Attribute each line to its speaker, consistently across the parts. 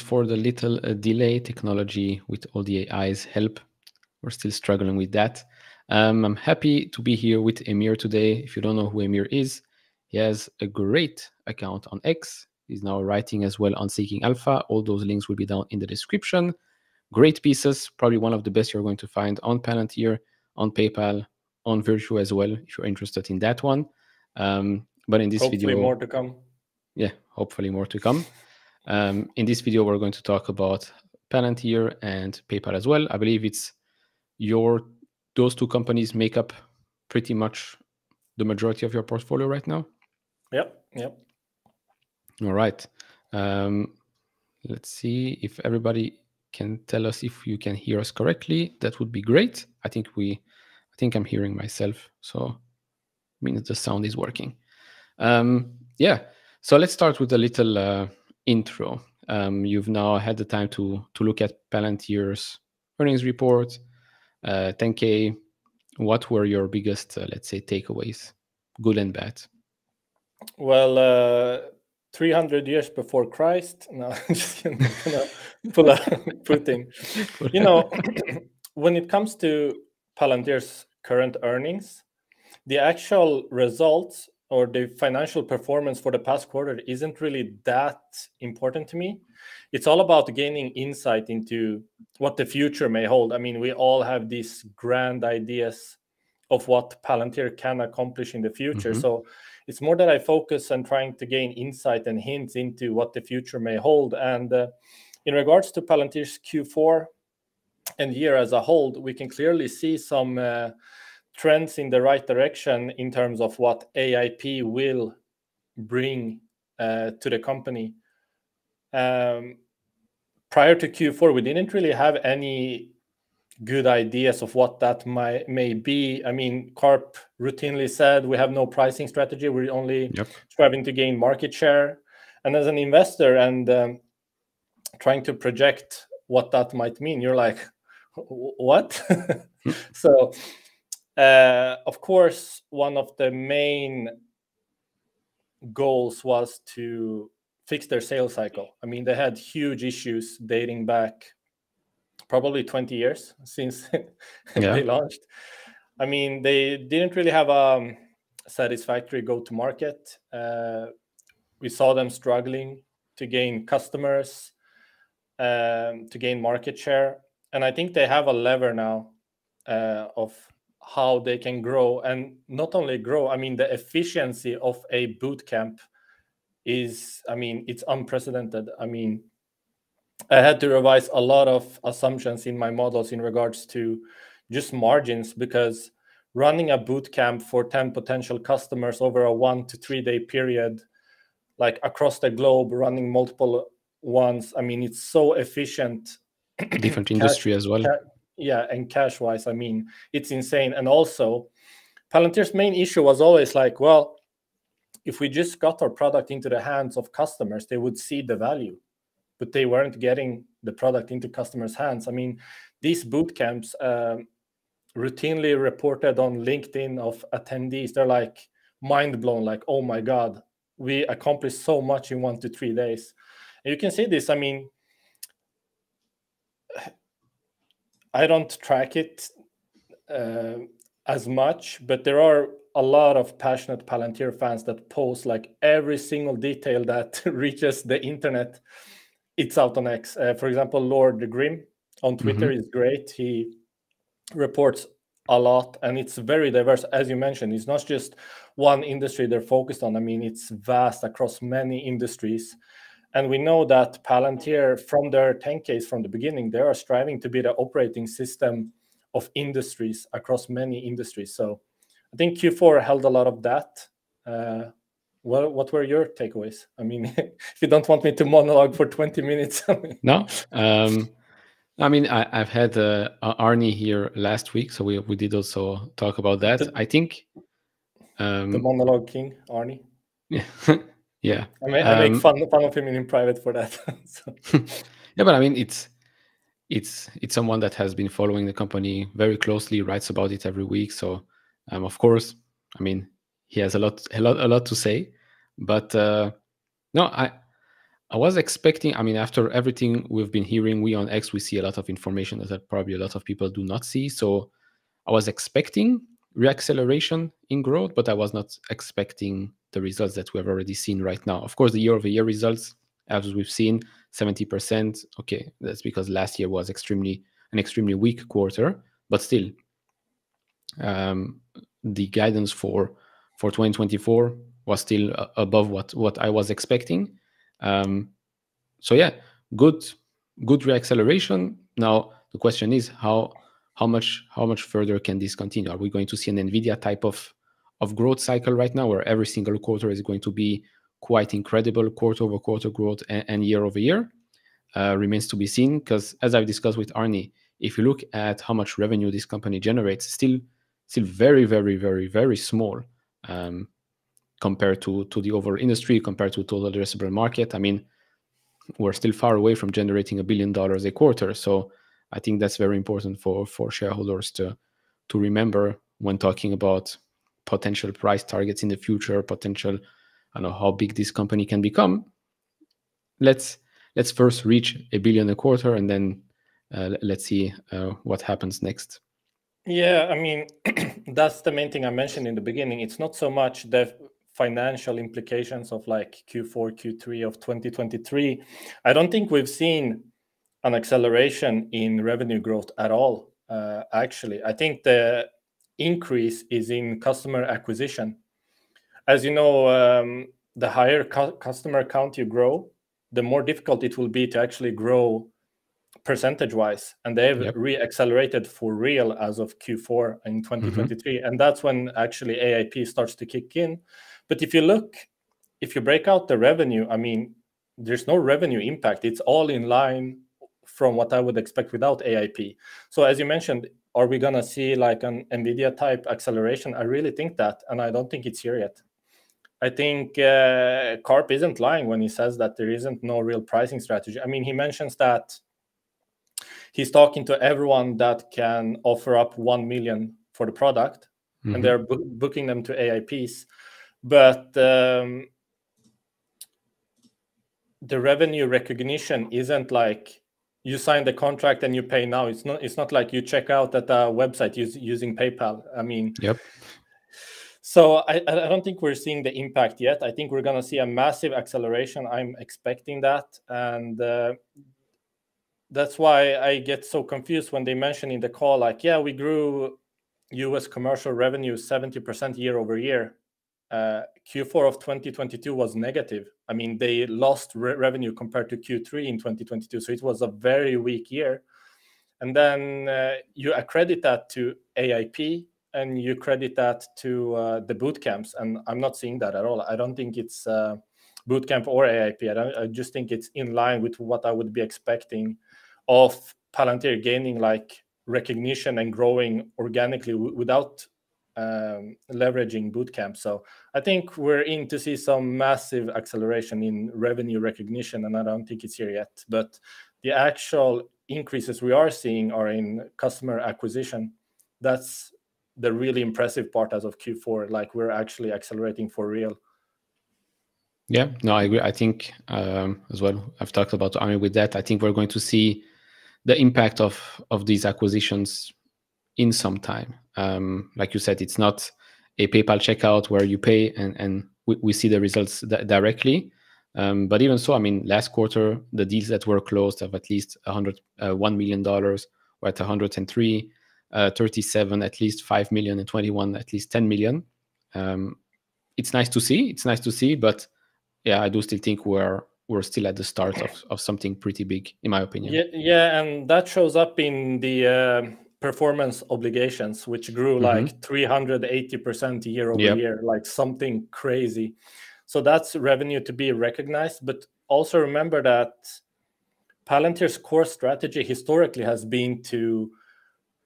Speaker 1: for the little uh, delay technology with all the AIs help. We're still struggling with that. Um, I'm happy to be here with Emir today. If you don't know who Emir is, he has a great account on X. He's now writing as well on Seeking Alpha. All those links will be down in the description. Great pieces, probably one of the best you're going to find on Palantir, on PayPal, on Virtue as well, if you're interested in that one. Um, but in this
Speaker 2: hopefully
Speaker 1: video,
Speaker 2: more to come.
Speaker 1: Yeah, hopefully more to come. Um, in this video, we're going to talk about Palantir and PayPal as well. I believe it's your those two companies make up pretty much the majority of your portfolio right now.
Speaker 2: Yep. Yep.
Speaker 1: All right. Um, let's see if everybody can tell us if you can hear us correctly. That would be great. I think we, I think I'm hearing myself, so means the sound is working. Um, yeah. So let's start with a little uh, intro. Um, you've now had the time to to look at Palantir's earnings report, uh, 10K. What were your biggest, uh, let's say, takeaways, good and bad?
Speaker 2: Well, uh, 300 years before Christ. No, just gonna pull a Putin. You know, when it comes to Palantir's current earnings, the actual results or the financial performance for the past quarter isn't really that important to me. It's all about gaining insight into what the future may hold. I mean, we all have these grand ideas of what Palantir can accomplish in the future. Mm-hmm. So it's more that I focus on trying to gain insight and hints into what the future may hold. And uh, in regards to Palantir's Q4 and year as a whole, we can clearly see some uh, trends in the right direction in terms of what AIP will bring uh, to the company. Um, prior to Q4, we didn't really have any good ideas of what that might may be. I mean, Karp routinely said we have no pricing strategy. We're only yep. striving to gain market share. And as an investor and um, trying to project what that might mean, you're like, what? Hmm. so uh, of course, one of the main goals was to fix their sales cycle. I mean, they had huge issues dating back probably 20 years since yeah. they launched. I mean, they didn't really have a satisfactory go to market. Uh, we saw them struggling to gain customers, um, to gain market share. And I think they have a lever now uh, of how they can grow. And not only grow i mean the efficiency of a boot camp is i mean it's unprecedented. I mean i had to revise a lot of assumptions in my models in regards to just margins because running a boot camp for 10 potential customers over a 1 to 3 day period like across the globe running multiple ones i mean it's so efficient.
Speaker 1: Different industry as well
Speaker 2: yeah and cash wise i mean it's insane. And also palantir's main issue was always like well if we just got our product into the hands of customers they would see the value but they weren't getting the product into customers hands. I mean these boot camps um, routinely reported on linkedin of attendees. They're like mind blown like oh my god we accomplished so much in one to three days. And you can see this i mean I don't track it uh, as much, but there are a lot of passionate Palantir fans that post like every single detail that reaches the internet. It's out on X. Uh, for example, Lord Grim on Twitter mm-hmm. is great. He reports a lot and it's very diverse as you mentioned it's not just one industry they're focused on i mean it's vast across many industries and we know that Palantir, from their 10Ks from the beginning, they are striving to be the operating system of industries across many industries. So I think Q4 held a lot of that. Uh, what, what were your takeaways? I mean, if you don't want me to monologue for 20 minutes.
Speaker 1: no. Um, I mean, I, have had uh, Arny here last week, so we, we did also talk about that. The, I think.
Speaker 2: Um, the monologue king, Arny.
Speaker 1: Yeah. Yeah,
Speaker 2: I, mean, I make um, fun fun of him in private for that.
Speaker 1: yeah, but I mean, it's it's it's someone that has been following the company very closely, writes about it every week. So, um, of course, I mean, he has a lot a lot a lot to say. But uh, no, I I was expecting, I mean, after everything we've been hearing, we on X, we see a lot of information that probably a lot of people do not see. So I was expecting reacceleration in growth, but I was not expecting the results that we have already seen right now. Of course, the year over year results, as we've seen, 70%. Okay, that's because last year was extremely an extremely weak quarter, but still, um, the guidance for for 2024 was still above what what I was expecting. Um, so yeah, good good reacceleration. Now the question is how how much how much further can this continue? Are we going to see an Nvidia type of of growth cycle right now, where every single quarter is going to be quite incredible quarter over quarter growth and, and year over year? Uh, remains to be seen. Because as I've discussed with Arny, if you look at how much revenue this company generates, still still very very very very small um, compared to to the overall industry, compared to total addressable market. I mean, we're still far away from generating a billion dollars a quarter. So I think that's very important for for shareholders to to remember when talking about potential price targets in the future, potential, I don't know how big this company can become. Let's let's first reach a billion a quarter, and then uh, let's see uh, what happens next.
Speaker 2: Yeah, I mean that's the main thing I mentioned in the beginning. It's not so much the financial implications of like Q4, Q3 of 2023. I don't think we've seen an acceleration in revenue growth at all. Uh, actually, I think the increase is in customer acquisition. As you know, um, the higher cu customer count you grow, the more difficult it will be to actually grow percentage wise. And they've yep. re accelerated for real as of Q4 in 2023. Mm-hmm. And that's when actually AIP starts to kick in. But if you look, if you break out the revenue, I mean, there's no revenue impact. It's all in line from what I would expect without AIP. So as you mentioned, are we gonna see like an NVIDIA type acceleration? I really think that, and I don't think it's here yet. I think uh, Karp isn't lying when he says that there isn't no real pricing strategy. I mean, he mentions that he's talking to everyone that can offer up 1 million for the product mm-hmm. and they're bu- booking them to AIPs. But um, the revenue recognition isn't like you sign the contract and you pay now. It's not. It's not like you check out at a website use, using PayPal. I mean,
Speaker 1: yep.
Speaker 2: So I, I don't think we're seeing the impact yet. I think we're going to see a massive acceleration. I'm expecting that, and uh, that's why I get so confused when they mention in the call, like, yeah, we grew U.S. commercial revenue 70% year over year. Uh, Q4 of 2022 was negative. I mean, they lost re- revenue compared to Q3 in 2022, so it was a very weak year. And then uh, you accredit that to AIP and you credit that to uh, the boot camps, and I'm not seeing that at all. I don't think it's uh, bootcamp or AIP. I, I just think it's in line with what I would be expecting of Palantir gaining like recognition and growing organically without um, leveraging bootcamp. So I think we're in to see some massive acceleration in revenue recognition, and I don't think it's here yet. But the actual increases we are seeing are in customer acquisition. That's the really impressive part as of Q4. Like we're actually accelerating for real.
Speaker 1: Yeah, no, I agree. I think um, as well. I've talked about Arny with that. I think we're going to see the impact of of these acquisitions in some time. Um, like you said, it's not a PayPal checkout where you pay and and we, we see the results directly. Um, but even so, I mean, last quarter the deals that were closed of at least 100, uh, one million dollars were at 103, uh, 37 at least five million, and 21 at least 10 million. Um, it's nice to see. It's nice to see, but yeah, I do still think we're we're still at the start of, of something pretty big, in my opinion.
Speaker 2: Yeah, yeah, and that shows up in the uh, performance obligations, which grew mm-hmm. like 380% year over yep. year, like something crazy. So that's revenue to be recognized. But also remember that Palantir's core strategy historically has been to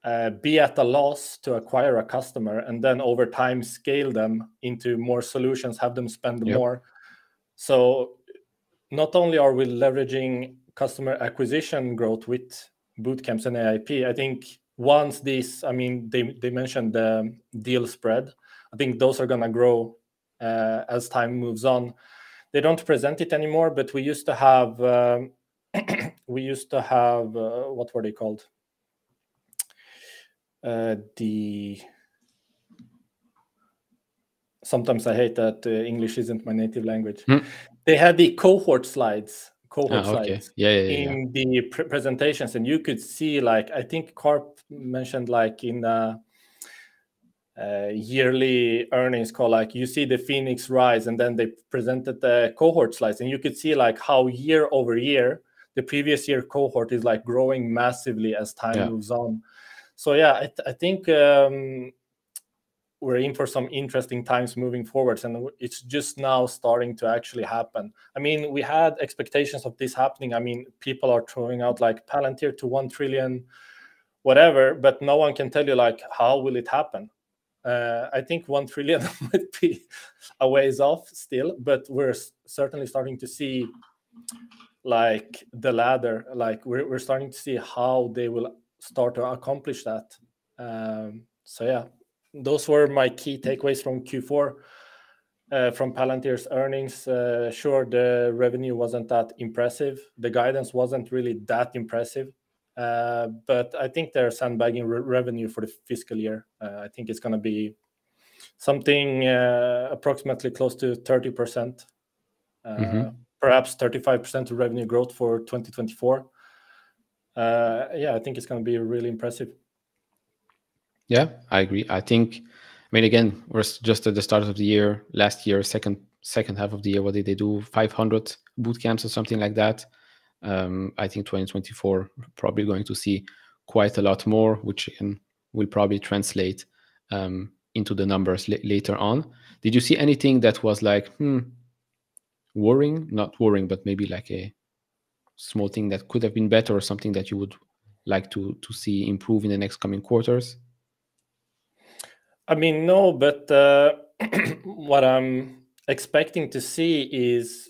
Speaker 2: uh, be at a loss to acquire a customer and then over time scale them into more solutions, have them spend yep. more. So not only are we leveraging customer acquisition growth with bootcamps and AIP, I think once these, I mean, they, they mentioned the deal spread. I think those are going to grow uh, as time moves on. they don't present it anymore, but we used to have um, we used to have uh, what were they called? Uh, the sometimes I hate that uh, English isn't my native language.
Speaker 1: Hmm.
Speaker 2: They had the cohort slides, cohort
Speaker 1: Ah, okay.
Speaker 2: slides
Speaker 1: Yeah, yeah, yeah.
Speaker 2: in the pr- presentations, and you could see like I think Karp mentioned like in the uh, yearly earnings call, like you see the Phoenix rise, and then they presented the cohort slides, and you could see like how year over year the previous year cohort is like growing massively as time
Speaker 1: Yeah.
Speaker 2: moves on. So yeah, I, th- I think um, we're in for some interesting times moving forwards, and it's just now starting to actually happen. I mean, we had expectations of this happening. I mean, people are throwing out like Palantir to one trillion, whatever, but no one can tell you like how will it happen. Uh, I think one trillion might be a ways off still, but we're certainly starting to see like the ladder. Like we're we're starting to see how they will start to accomplish that. Um, so yeah, those were my key takeaways from Q4. Uh, from Palantir's earnings, uh, sure, the revenue wasn't that impressive. The guidance wasn't really that impressive. Uh, but I think they're sandbagging re- revenue for the fiscal year. Uh, I think it's going to be something uh, approximately close to 30%, uh,
Speaker 1: Mhm.
Speaker 2: perhaps 35% of revenue growth for 2024. Uh, yeah, I think it's going to be really impressive.
Speaker 1: Yeah, I agree. I think, I mean, again, we're just at the start of the year. Last year, second second half of the year, what did they do? 500 boot camps or something like that. Um, I think 2024 probably going to see quite a lot more, which will probably translate um, into the numbers la- later on. Did you see anything that was like, hmm, worrying? Not worrying, but maybe like a small thing that could have been better, or something that you would like to to see improve in the next coming quarters?
Speaker 2: I mean, no, but uh, what I'm expecting to see is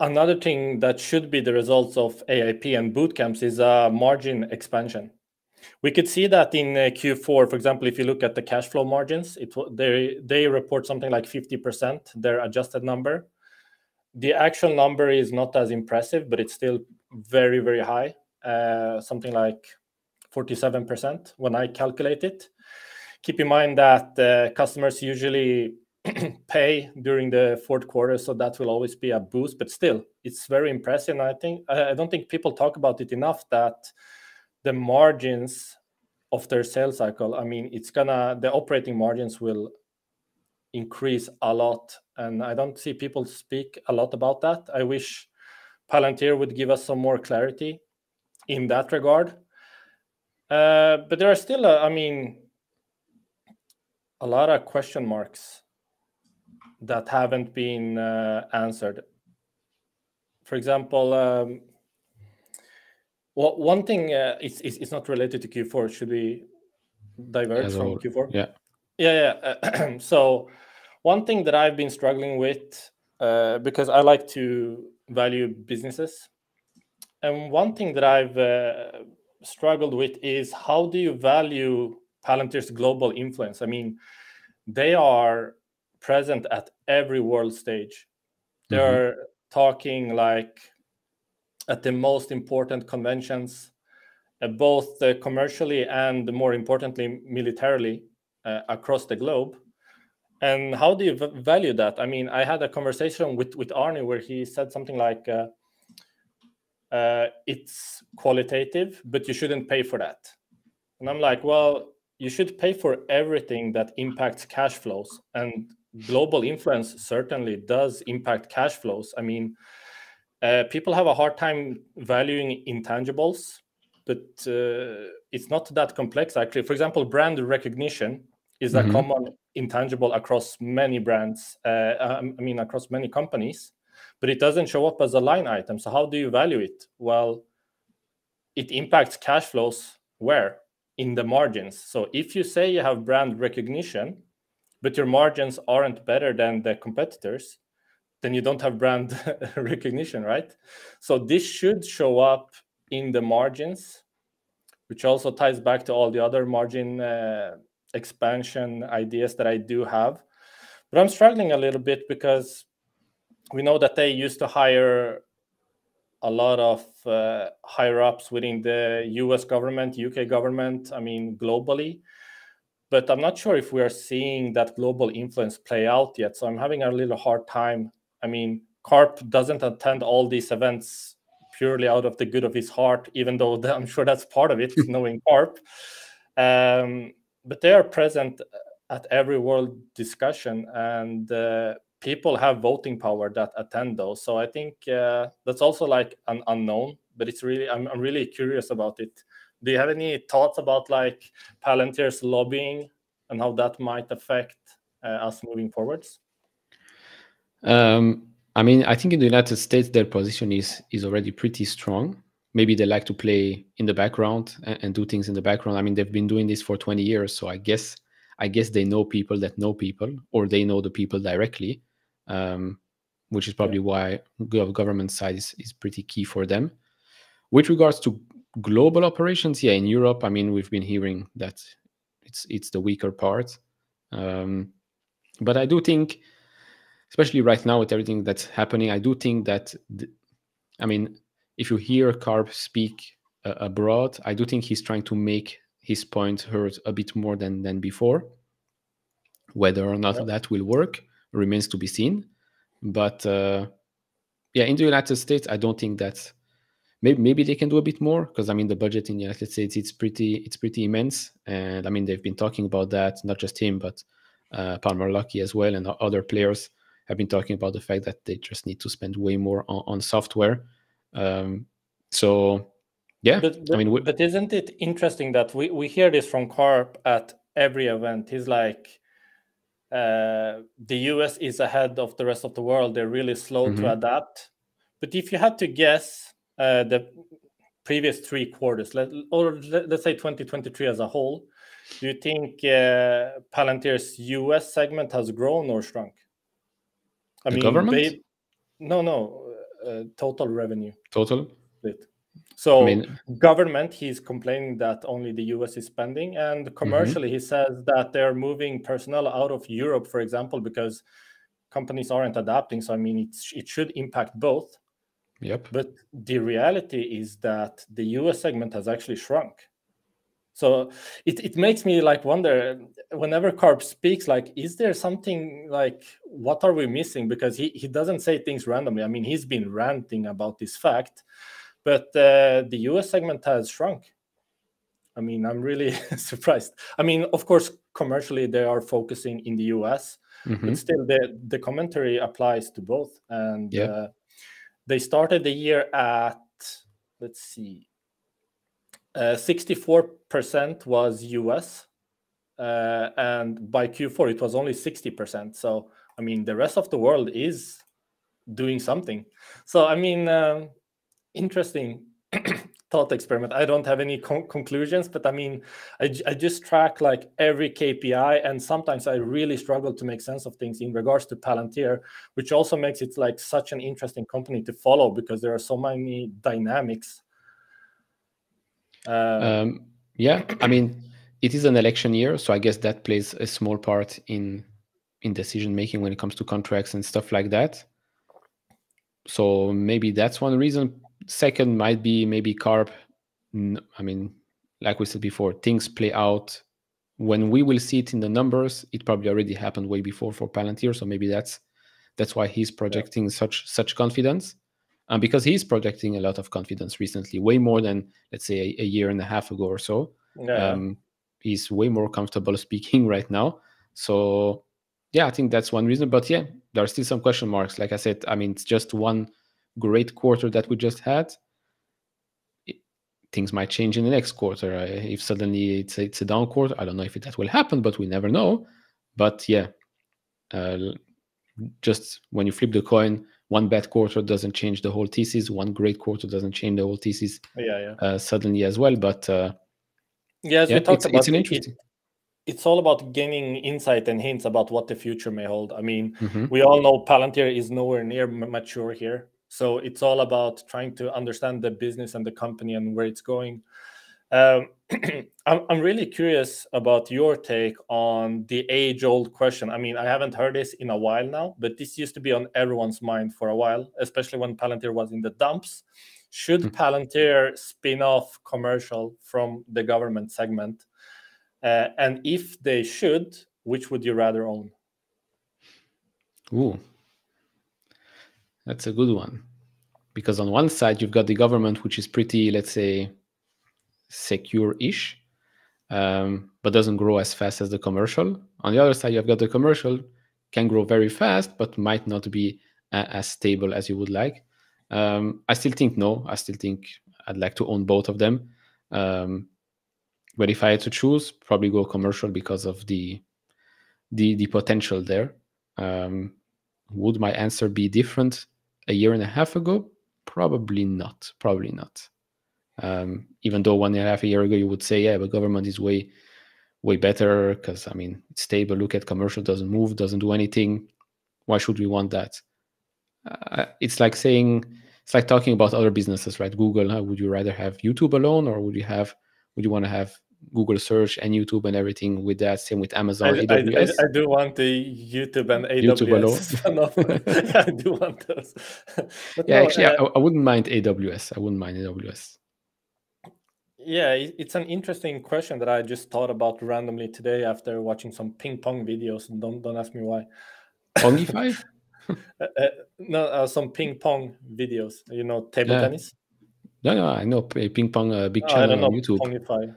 Speaker 2: another thing that should be the results of AIP and bootcamps is a margin expansion. We could see that in uh, Q4, for example, if you look at the cash flow margins, it they they report something like 50%, their adjusted number. The actual number is not as impressive, but it's still very very high, uh, something like 47% when I calculate it. Keep in mind that uh, customers usually pay during the fourth quarter, so that will always be a boost. But still, it's very impressive. I think I don't think people talk about it enough that the margins of their sales cycle. I mean, it's gonna the operating margins will increase a lot, and I don't see people speak a lot about that. I wish Palantir would give us some more clarity in that regard. Uh, but there are still, uh, I mean, a lot of question marks that haven't been uh, answered. For example, um, well, one thing uh, it's, it's it's not related to Q4. Should we diverge
Speaker 1: a
Speaker 2: from Q4?
Speaker 1: Yeah.
Speaker 2: Yeah, yeah. so one thing that I've been struggling with uh, because I like to value businesses, and one thing that I've uh, struggled with is how do you value Palantir's global influence? I mean, they are present at every world stage. They're talking like at the most important conventions, uh, both uh, commercially and more importantly militarily uh, across the globe. And how do you v- value that? I mean, I had a conversation with with Arny where he said something like, uh, "It's qualitative, but you shouldn't pay for that." And I'm like, "Well, you should pay for everything that impacts cash flows, and global influence certainly does impact cash flows. I mean." Uh, people have a hard time valuing intangibles, but uh, it's not that complex actually. For example, brand recognition is a
Speaker 1: Mhm.
Speaker 2: common intangible across many brands. Uh, um, I mean, across many companies, but it doesn't show up as a line item. So how do you value it? Well, it impacts cash flows where in the margins. So if you say you have brand recognition, but your margins aren't better than the competitors, then you don't have brand recognition, right? So this should show up in the margins, which also ties back to all the other margin uh, expansion ideas that I do have. but I'm struggling a little bit because we know that they used to hire a lot of uh, higher ups within the US government, UK government, I mean, globally. But I'm not sure if we are seeing that global influence play out yet. So I'm having a little hard time. I mean, Karp doesn't attend all these events purely out of the good of his heart, even though I'm sure that's part of it, knowing Karp. Um, but they are present at every world discussion, and uh, people have voting power that attend those. So I think uh, that's also like an unknown, but it's really I'm, I'm really curious about it. Do you have any thoughts about like Palantir's lobbying and how that might affect uh, us moving forwards?
Speaker 1: Um, I mean, I think in the United States their position is is already pretty strong. Maybe they like to play in the background and, and do things in the background. I mean, they've been doing this for 20 years, so I guess I guess they know people that know people, or they know the people directly um, which is probably why government side is, is pretty key for them. With regards to global operations, yeah, in Europe, I mean, we've been hearing that it's it's the weaker part, um, but I do think, especially right now with everything that's happening, I do think that, the, I mean, if you hear Karp speak uh, abroad, I do think he's trying to make his point heard a bit more than than before. Whether or not yeah. that will work, remains to be seen. But uh, yeah, in the United States, I don't think that maybe maybe they can do a bit more because I mean the budget in the United States it's pretty it's pretty immense, and I mean they've been talking about that. Not just him, but uh, Palmer Luckey as well, and other players have been talking about the fact that they just need to spend way more on, on software. Um, so yeah,
Speaker 2: but, but, I mean, but isn't it interesting that we we hear this from Karp at every event? He's like uh, the US is ahead of the rest of the world. They're really slow mm-hmm. to adapt. But if you had to guess uh, the previous three quarters, let, or let, us say 2023 as a whole, do you think uh, Palantir's US segment has grown or shrunk?
Speaker 1: I the mean, government? They,
Speaker 2: no, no, uh, total revenue.
Speaker 1: Total?
Speaker 2: So I mean, government, he's complaining that only the US is spending, and mm-hmm. commercially, mm-hmm. he says that they're moving personnel out of Europe, for example, because companies aren't adapting. So I mean, it's, it should impact both.
Speaker 1: Yep.
Speaker 2: But the reality is that the US segment has actually shrunk. So it, it makes me like wonder whenever Karp speaks, like, is there something like what are we missing? Because he, he doesn't say things randomly. I mean, he's been ranting about this fact but uh, the US segment has shrunk. I mean, I'm really surprised. I mean, of course, commercially they are focusing in the US, mm-hmm. but still the the commentary applies to both. And yeah. uh, they started the year at let's see, uh, 64% was US, uh, and by Q4 it was only 60%. So I mean, the rest of the world is doing something. So I mean, um, interesting thought experiment. I don't have any con- conclusions, but I mean, I, I just track like every KPI, and sometimes I really struggle to make sense of things in regards to Palantir, which also makes it like such an interesting company to follow because there are so many dynamics.
Speaker 1: Uh, um, yeah, I mean, it is an election year, so I guess that plays a small part in in decision making when it comes to contracts and stuff like that. So maybe that's one reason second might be maybe Karp. I mean, like we said before, things play out when we will see it in the numbers. It probably already happened way before for Palantir, so maybe that's that's why he's projecting yeah. such such confidence. And because he's projecting a lot of confidence recently, way more than let's say a, a year and a half ago or so. Yeah. Um, he's way more comfortable speaking right now. So yeah, I think that's one reason. But yeah, there are still some question marks. Like I said, I mean, it's just one great quarter that we just had, it, things might change in the next quarter. Uh, if suddenly it's a, it's a down quarter, I don't know if it, that will happen, but we never know. But yeah, uh, just when you flip the coin, one bad quarter doesn't change the whole thesis. One great quarter doesn't change the whole thesis.
Speaker 2: Yeah, yeah.
Speaker 1: Uh, suddenly as well, but uh,
Speaker 2: yeah, yeah, it's, it's, an interesting. It, it's all about gaining insight and hints about what the future may hold. I mean, mm-hmm. we all know Palantir is nowhere near mature here. So it's all about trying to understand the business and the company and where it's going. Um, I'm, I'm really curious about your take on the age old question. I mean, I haven't heard this in a while now, but this used to be on everyone's mind for a while, especially when Palantir was in the dumps. Should mm. Palantir spin off commercial from the government segment? Uh, and if they should, which would you rather own?
Speaker 1: Ooh, that's a good one. Because on one side, you've got the government, which is pretty, let's say, secure-ish, um, but doesn't grow as fast as the commercial. On the other side, you've got the commercial can grow very fast, but might not be as stable as you would like. Um, I still think no. I still think I'd like to own both of them. Um, but if I had to choose, probably go commercial because of the the the potential there. Um, would my answer be different a year and a half ago? Probably not. Probably not. Um, even though one and a half a year ago you would say, yeah, but government is way, way better because I mean it's stable. Look at commercial doesn't move, doesn't do anything. Why should we want that? Uh, it's like saying it's like talking about other businesses, right? Google. Huh? Would you rather have YouTube alone, or would you have would you want to have Google search and YouTube and everything with that. Same with Amazon.
Speaker 2: I, I, I, do want the YouTube and AWS. YouTube I do want those.
Speaker 1: But yeah, no, actually, uh, I, I, wouldn't mind AWS. I wouldn't mind AWS.
Speaker 2: Yeah, it's an interesting question that I just thought about randomly today after watching some ping pong videos. And don't don't ask me why.
Speaker 1: Pongfinity?
Speaker 2: uh, uh, no, uh, some ping pong videos. You know, table yeah. tennis.
Speaker 1: No, no, I know ping pong. Uh, big channel on YouTube.
Speaker 2: Pongfinity.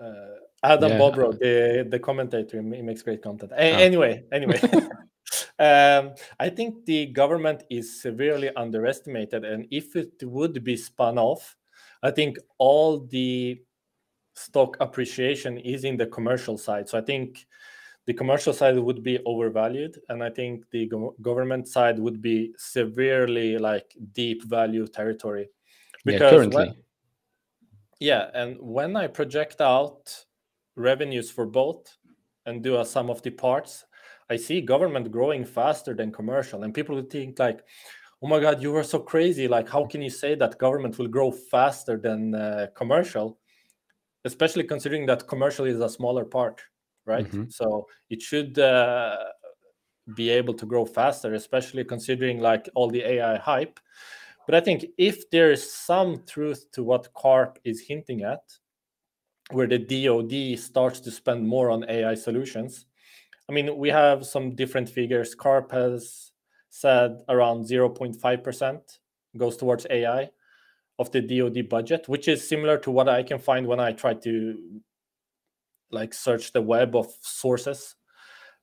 Speaker 2: Uh, Adam yeah. Bobrow, the the commentator, he makes great content. A- oh. Anyway, anyway. um, I think the government is severely underestimated, and if it would be spun off, I think all the stock appreciation is in the commercial side. So I think the commercial side would be overvalued, and I think the go- government side would be severely like deep value territory.
Speaker 1: Because yeah, currently.
Speaker 2: When, yeah, and when I project out revenues for both and do a sum of the parts, I see government growing faster than commercial, and people would think like, "Oh my God, you were so crazy! Like, how can you say that government will grow faster than uh, commercial?" Especially considering that commercial is a smaller part, right? Mm-hmm. So it should uh, be able to grow faster, especially considering like all the AI hype. But I think if there is some truth to what Karp is hinting at, where the DoD starts to spend more on AI solutions, I mean, we have some different figures. Karp has said around 0.5% goes towards AI of the DoD budget, which is similar to what I can find when I try to like search the web of sources.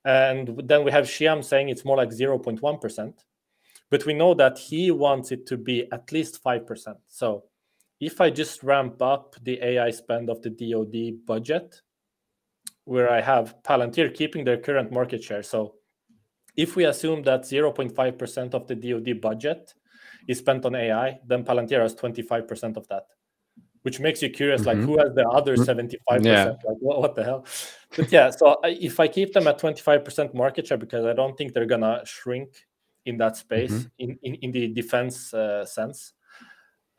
Speaker 2: And then we have Shyam saying it's more like 0.1%. But we know that he wants it to be at least 5%. So if I just ramp up the AI spend of the DoD budget, where I have Palantir keeping their current market share. So if we assume that 0.5% of the DoD budget is spent on AI, then Palantir has 25% of that, which makes you curious mm-hmm. like, who has the other 75%? Mm-hmm. Yeah. Like, what, what the hell? But yeah, so if I keep them at 25% market share, because I don't think they're going to shrink in that space mm-hmm. in, in, in the defense uh, sense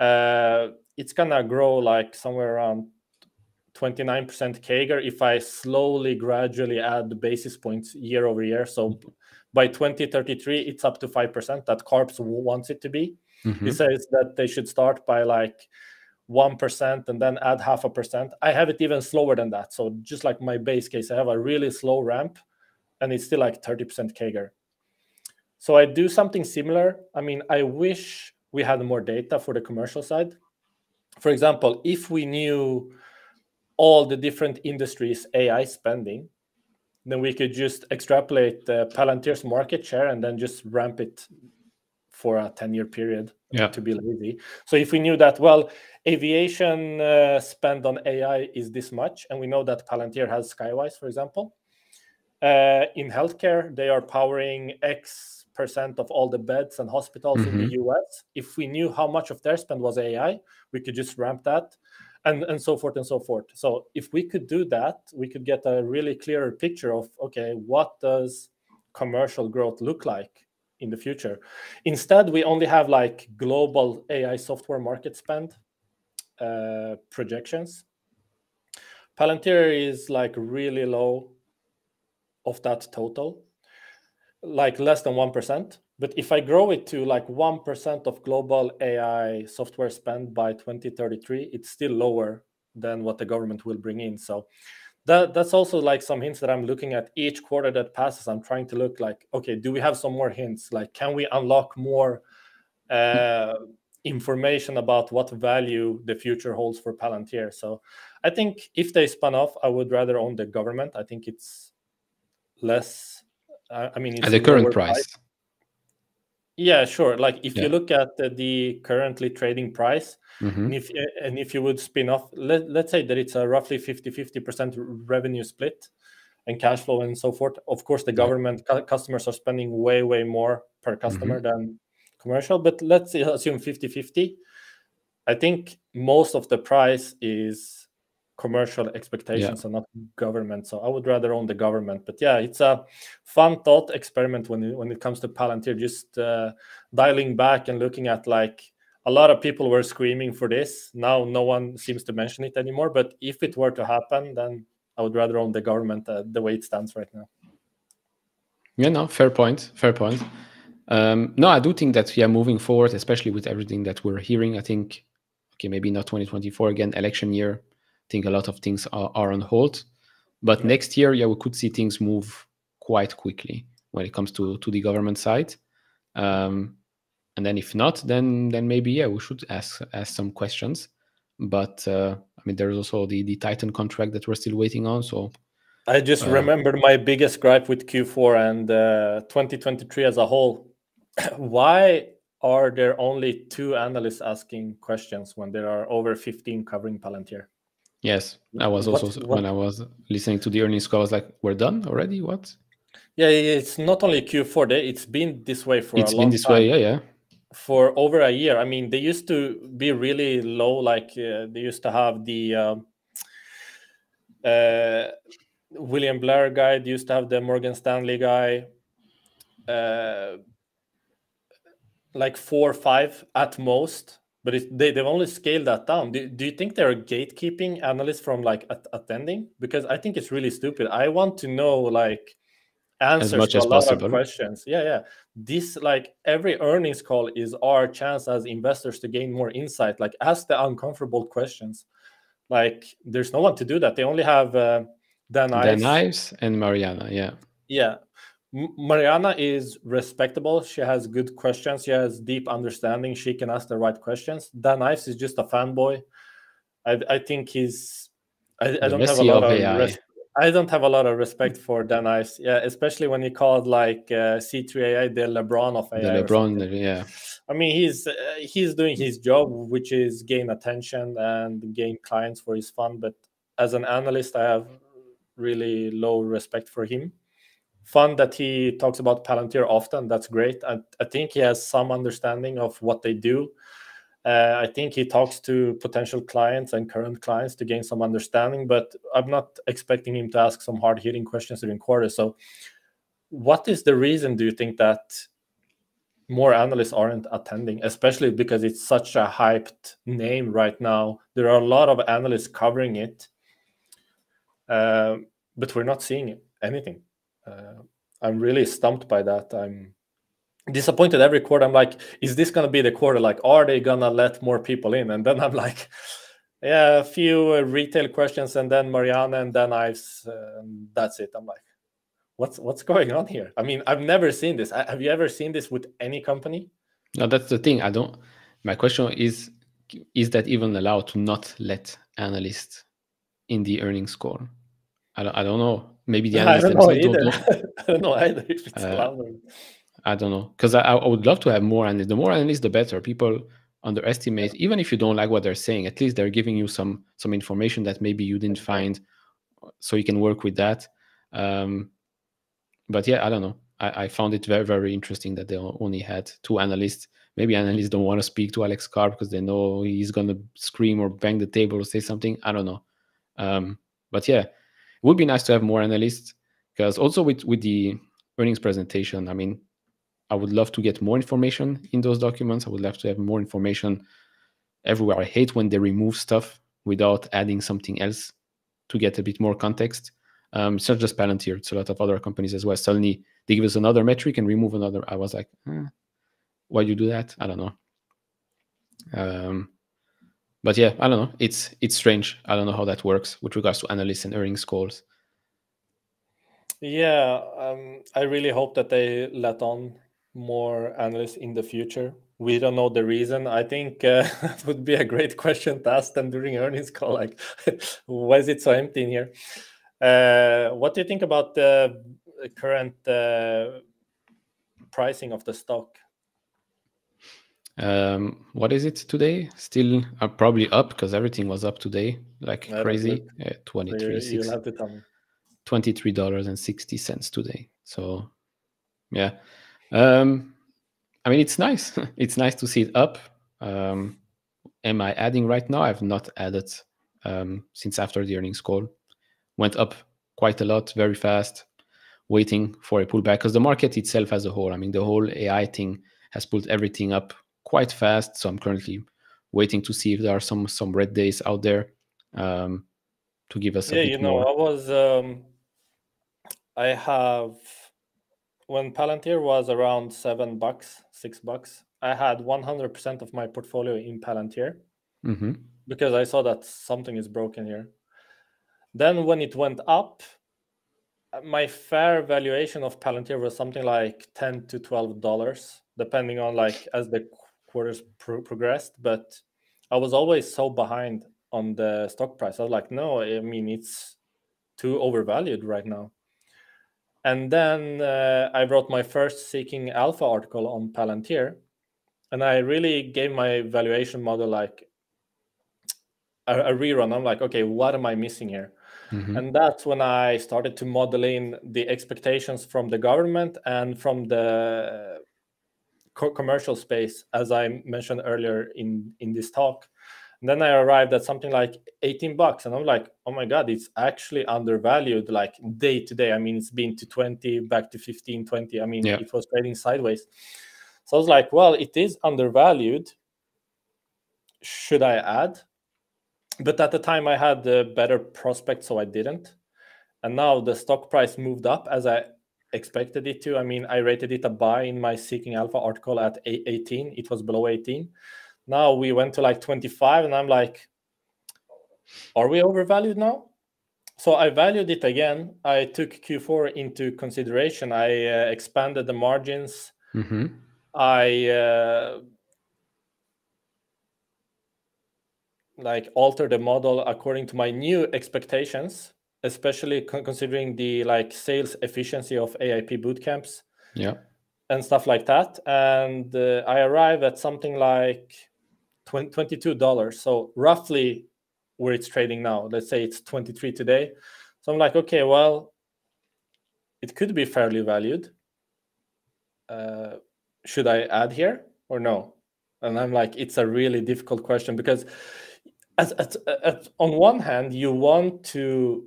Speaker 2: uh, it's gonna grow like somewhere around 29% CAGR if I slowly, gradually add the basis points year over year. So by 2033, it's up to 5% that CARPS wants it to be. Mm-hmm. He says that they should start by like 1% and then add half a percent. I have it even slower than that. So just like my base case, I have a really slow ramp and it's still like 30% CAGR. So I do something similar. I mean, I wish we had more data for the commercial side. For example, if we knew all the different industries AI spending, then we could just extrapolate the Palantir's market share and then just ramp it for a 10 year period
Speaker 1: yeah.
Speaker 2: to be lazy. So if we knew that, well, aviation uh, spend on AI is this much, and we know that Palantir has Skywise, for example. Uh, in healthcare, they are powering X percent of all the beds and hospitals mm-hmm. in the mm-hmm. US. If we knew how much of their spend was AI, we could just ramp that and, and so forth and so forth. So if we could do that, we could get a really clearer picture of okay, what does commercial growth look like in the future? Instead, we only have like global AI software market spend uh, projections. Palantir is like really low of that total, like less than 1%. But if I grow it to like 1% of global AI software spend by 2033, it's still lower than what the government will bring in. So that that's also like some hints that I'm looking at each quarter that passes. I'm trying to look like, okay, do we have some more hints? Like, can we unlock more uh, information about what value the future holds for Palantir? So I think if they spun off, I would rather own the government. I think it's less. I mean,
Speaker 1: at the current price. price.
Speaker 2: Yeah, sure. Like if yeah. you look at the, the currently trading price, mm-hmm. and if and if you would spin off, let, let's say that it's a roughly 50 50% revenue split and cash flow and so forth. Of course, the government cu- customers are spending way, way more per customer mm-hmm. than commercial, but let's assume 50 50. I think most of the price is commercial expectations yeah. and not government. So I would rather own the government. But yeah, it's a fun thought experiment when it, when it comes to Palantir. Just uh, dialing back and looking at like a lot of people were screaming for this. Now no one seems to mention it anymore. But if it were to happen, then I would rather own the government uh, the way it stands right now.
Speaker 1: Yeah, no, fair point. Fair point. Um, no, I do think that yeah, moving forward, especially with everything that we're hearing, I think okay, maybe not 2024 again, election year think a lot of things are, are on hold. But yeah. next year, yeah, we could see things move quite quickly when it comes to to the government side. Um, and then if not, then then maybe yeah, we should ask ask some questions. But uh, I mean, there's also the the Titan contract that we're still waiting on. So
Speaker 2: I just uh, remembered my biggest gripe with Q4 and uh, 2023 as a whole. Why are there only two analysts asking questions when there are over 15 covering Palantir?
Speaker 1: Yes, I was also what, what? when I was listening to the earnings call. I was like, "We're done already? What?"
Speaker 2: Yeah, it's not only Q4. It's been this way for
Speaker 1: it's
Speaker 2: a long
Speaker 1: been this way. Yeah, yeah.
Speaker 2: For over a year. I mean, they used to be really low. Like uh, they used to have the um, uh, William Blair guy. They used to have the Morgan Stanley guy. Uh, like four or five at most but they, they've only scaled that down. Do, do you think they're gatekeeping analysts from like at, attending? Because i think it's really stupid. I want to know like answers as much to as a lot possible. of questions. Yeah yeah. This like every earnings call is our chance as investors to gain more insight. Like ask the uncomfortable questions. Like there's no one to do that. They only have uh, Dan Ives.
Speaker 1: Dan Ives and Mariana yeah.
Speaker 2: Yeah Mariana is respectable. She has good questions. She has deep understanding. She can ask the right questions. Dan Ives is just a fanboy. I, I think he's. I, I don't have a lot of. of res- I don't have a lot of respect for Dan Ives. Yeah, especially when he called like uh, C3AI the LeBron of AI.
Speaker 1: The LeBron, yeah.
Speaker 2: I mean, he's uh, he's doing his job, which is gain attention and gain clients for his fund. But as an analyst, I have really low respect for him fun that he talks about Palantir often. That's great. I, I think he has some understanding of what they do. Uh, I think he talks to potential clients and current clients to gain some understanding, but I'm not expecting him to ask some hard hitting questions during quarters. So, what is the reason do you think that more analysts aren't attending, especially because it's such a hyped name right now? There are a lot of analysts covering it, uh, but we're not seeing anything uh, I'm really stumped by that. I'm disappointed every quarter. I'm like, is this going to be the quarter? Like, are they to let more people in? And then I'm like, yeah, a few uh, retail questions, and then Mariana, and then Ives. Uh, that's it. I'm like, what's what's going on here? I mean, I've never seen this. Have you ever seen this with any company?
Speaker 1: No, that's the thing. I don't. My question is, is that even allowed to not let analysts in the earnings call? I don't, I don't know. Maybe the
Speaker 2: analysts I don't know either. Don't. I don't know either if it's uh,
Speaker 1: I don't know because I, I would love to have more analysts. The more analysts, the better. People underestimate, even if you don't like what they're saying. At least they're giving you some some information that maybe you didn't find, so you can work with that. Um, but yeah, I don't know. I, I found it very very interesting that they only had two analysts. Maybe analysts don't want to speak to Alex Karp because they know he's gonna scream or bang the table or say something. I don't know. Um, but yeah, would be nice to have more analysts because also with with the earnings presentation, I mean, I would love to get more information in those documents. I would love to have more information everywhere. I hate when they remove stuff without adding something else. to get a bit more context. Um, it's not just Palantir; it's a lot of other companies as well. Suddenly, they give us another metric and remove another. I was like, eh, why do you do that? I don't know. Um, but yeah, I don't know. It's it's strange. I don't know how that works with regards to analysts and earnings calls.
Speaker 2: Yeah, um, I really hope that they let on more analysts in the future. We don't know the reason. I think uh, that would be a great question to ask them during earnings call. Like, why is it so empty in here? Uh, what do you think about the current uh, pricing of the stock?
Speaker 1: Um, what is it today? Still uh, probably up because everything was up today, like crazy. Uh, Twenty three.
Speaker 2: So you'll have to tell me.
Speaker 1: Twenty three dollars and sixty cents today. So, yeah. Um, I mean, it's nice. it's nice to see it up. Um, am I adding right now? I've not added um, since after the earnings call. Went up quite a lot, very fast. Waiting for a pullback because the market itself as a whole. I mean, the whole AI thing has pulled everything up quite fast. So I'm currently waiting to see if there are some some red days out there um, to give us.
Speaker 2: Yeah, you know,
Speaker 1: more.
Speaker 2: I was. Um, I have when Palantir was around seven bucks, six bucks. I had 100% of my portfolio in Palantir
Speaker 1: mm-hmm.
Speaker 2: because I saw that something is broken here. Then when it went up, my fair valuation of Palantir was something like 10 to 12 dollars depending on like as the quarters pro- progressed but i was always so behind on the stock price. I was like no i mean it's too overvalued right now. And then uh, i wrote my first seeking alpha article on palantir and i really gave my valuation model like a, a rerun. I'm like okay what am i missing here?
Speaker 1: Mhm.
Speaker 2: and that's when i started to model in the expectations from the government and from the commercial space as i mentioned earlier in in this talk. And then i arrived at something like 18 bucks and i'm like oh my god it's actually undervalued like day to day. I mean it's been to 20 back to 15 20 i mean
Speaker 1: Yeah.
Speaker 2: it was trading sideways. So i was like well it is undervalued. Should i add? But at the time i had the better prospect so i didn't. And now the stock price moved up as i expected it to. I mean i rated it a buy in my seeking alpha article at 18 it was below 18 now we went to like 25 and i'm like are we overvalued now? So i valued it again. I took q4 into consideration. I uh, expanded the margins.
Speaker 1: Mhm.
Speaker 2: I uh, like alter the model according to my new expectations, especially con- considering the like sales efficiency of AIP bootcamps
Speaker 1: Yeah.
Speaker 2: and stuff like that. And uh, I arrive at something like twen- $22. So roughly where it's trading now. Let's say it's 23 today. So I'm like, okay, well, it could be fairly valued. Uh, should I add here or no? And I'm like, it's a really difficult question because, as, as, as, on one hand, you want to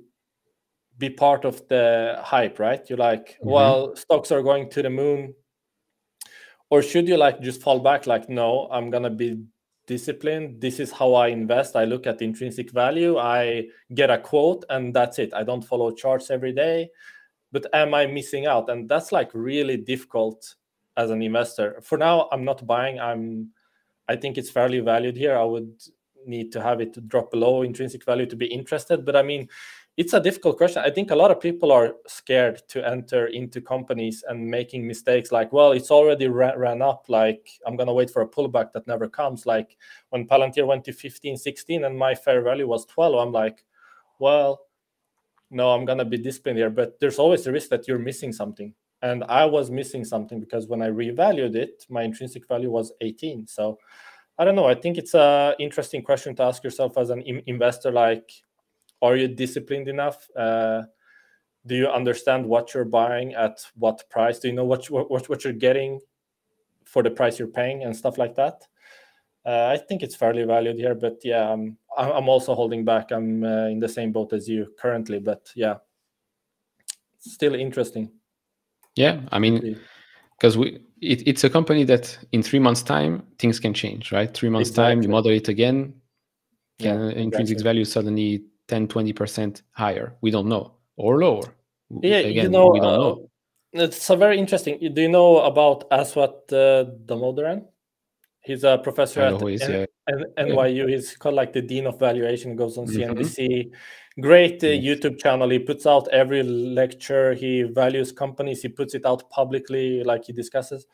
Speaker 2: be part of the hype, right? You're like,
Speaker 1: Mhm.
Speaker 2: well, stocks are going to the moon. Or should you like just fall back, like, no, I'm gonna be disciplined. This is how I invest. I look at intrinsic value. I get a quote, and that's it. I don't follow charts every day. But am I missing out? And that's like really difficult as an investor. For now, I'm not buying. I'm. I think it's fairly valued here. I would need to have it drop below intrinsic value to be interested. But I mean, it's a difficult question. I think a lot of people are scared to enter into companies and making mistakes like, well, it's already ra- ran up. Like, I'm going to wait for a pullback that never comes. Like, when Palantir went to 15, 16, and my fair value was 12, I'm like, well, no, I'm going to be disciplined here. But there's always a risk that you're missing something. And I was missing something because when I revalued it, my intrinsic value was 18. So I don't know. I think it's a interesting question to ask yourself as an im- investor. Like, are you disciplined enough? Uh, do you understand what you're buying at what price? Do you know what what what you're getting for the price you're paying and stuff like that? Uh, I think it's fairly valued here, but yeah, I'm I'm also holding back. I'm uh, in the same boat as you currently, but yeah, still interesting.
Speaker 1: Yeah. I mean, because we it, it's a company that in three months time things can change right three months time you
Speaker 2: Exactly.
Speaker 1: model it again
Speaker 2: Yeah,
Speaker 1: intrinsic
Speaker 2: exactly.
Speaker 1: value suddenly 10 20% higher. We don't know. Or lower.
Speaker 2: Yeah Again, you know we don't know. uh, it's a very interesting do you know about aswath uh, damodaran? He's a professor at is, N- yeah. N- nyu he's called like the dean of valuation goes on cnbc mm-hmm. great uh, youtube channel. He puts out every lecture. He values companies. He puts it out publicly like he discusses.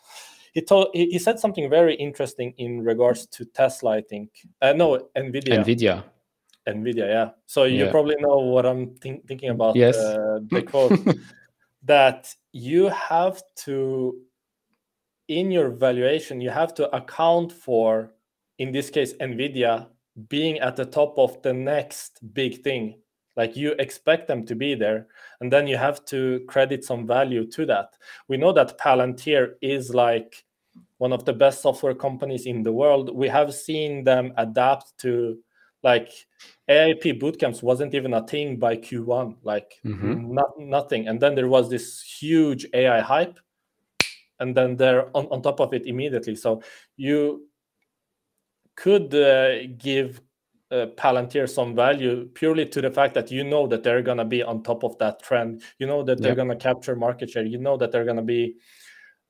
Speaker 2: He told he, he said something very interesting in regards to Tesla. I think. Uh, no Nvidia.
Speaker 1: Nvidia.
Speaker 2: Nvidia, yeah. So you
Speaker 1: Yeah.
Speaker 2: probably know what I'm think, thinking about.
Speaker 1: Yes.
Speaker 2: Uh, the quote that you have to, in your valuation, you have to account for, in this case, Nvidia being at the top of the next big thing. Like you expect them to be there, and then you have to credit some value to that. We know that Palantir is like one of the best software companies in the world. We have seen them adapt to like AIP bootcamps wasn't even a thing by Q1, like
Speaker 1: Mhm.
Speaker 2: not, nothing. And then there was this huge AI hype, and then they're on, on top of it immediately. So you could uh, give uh, Palantir some value purely to the fact that you know that they're going to be on top of that trend. You know that they're
Speaker 1: Yep.
Speaker 2: going to capture market share. You know that they're going to be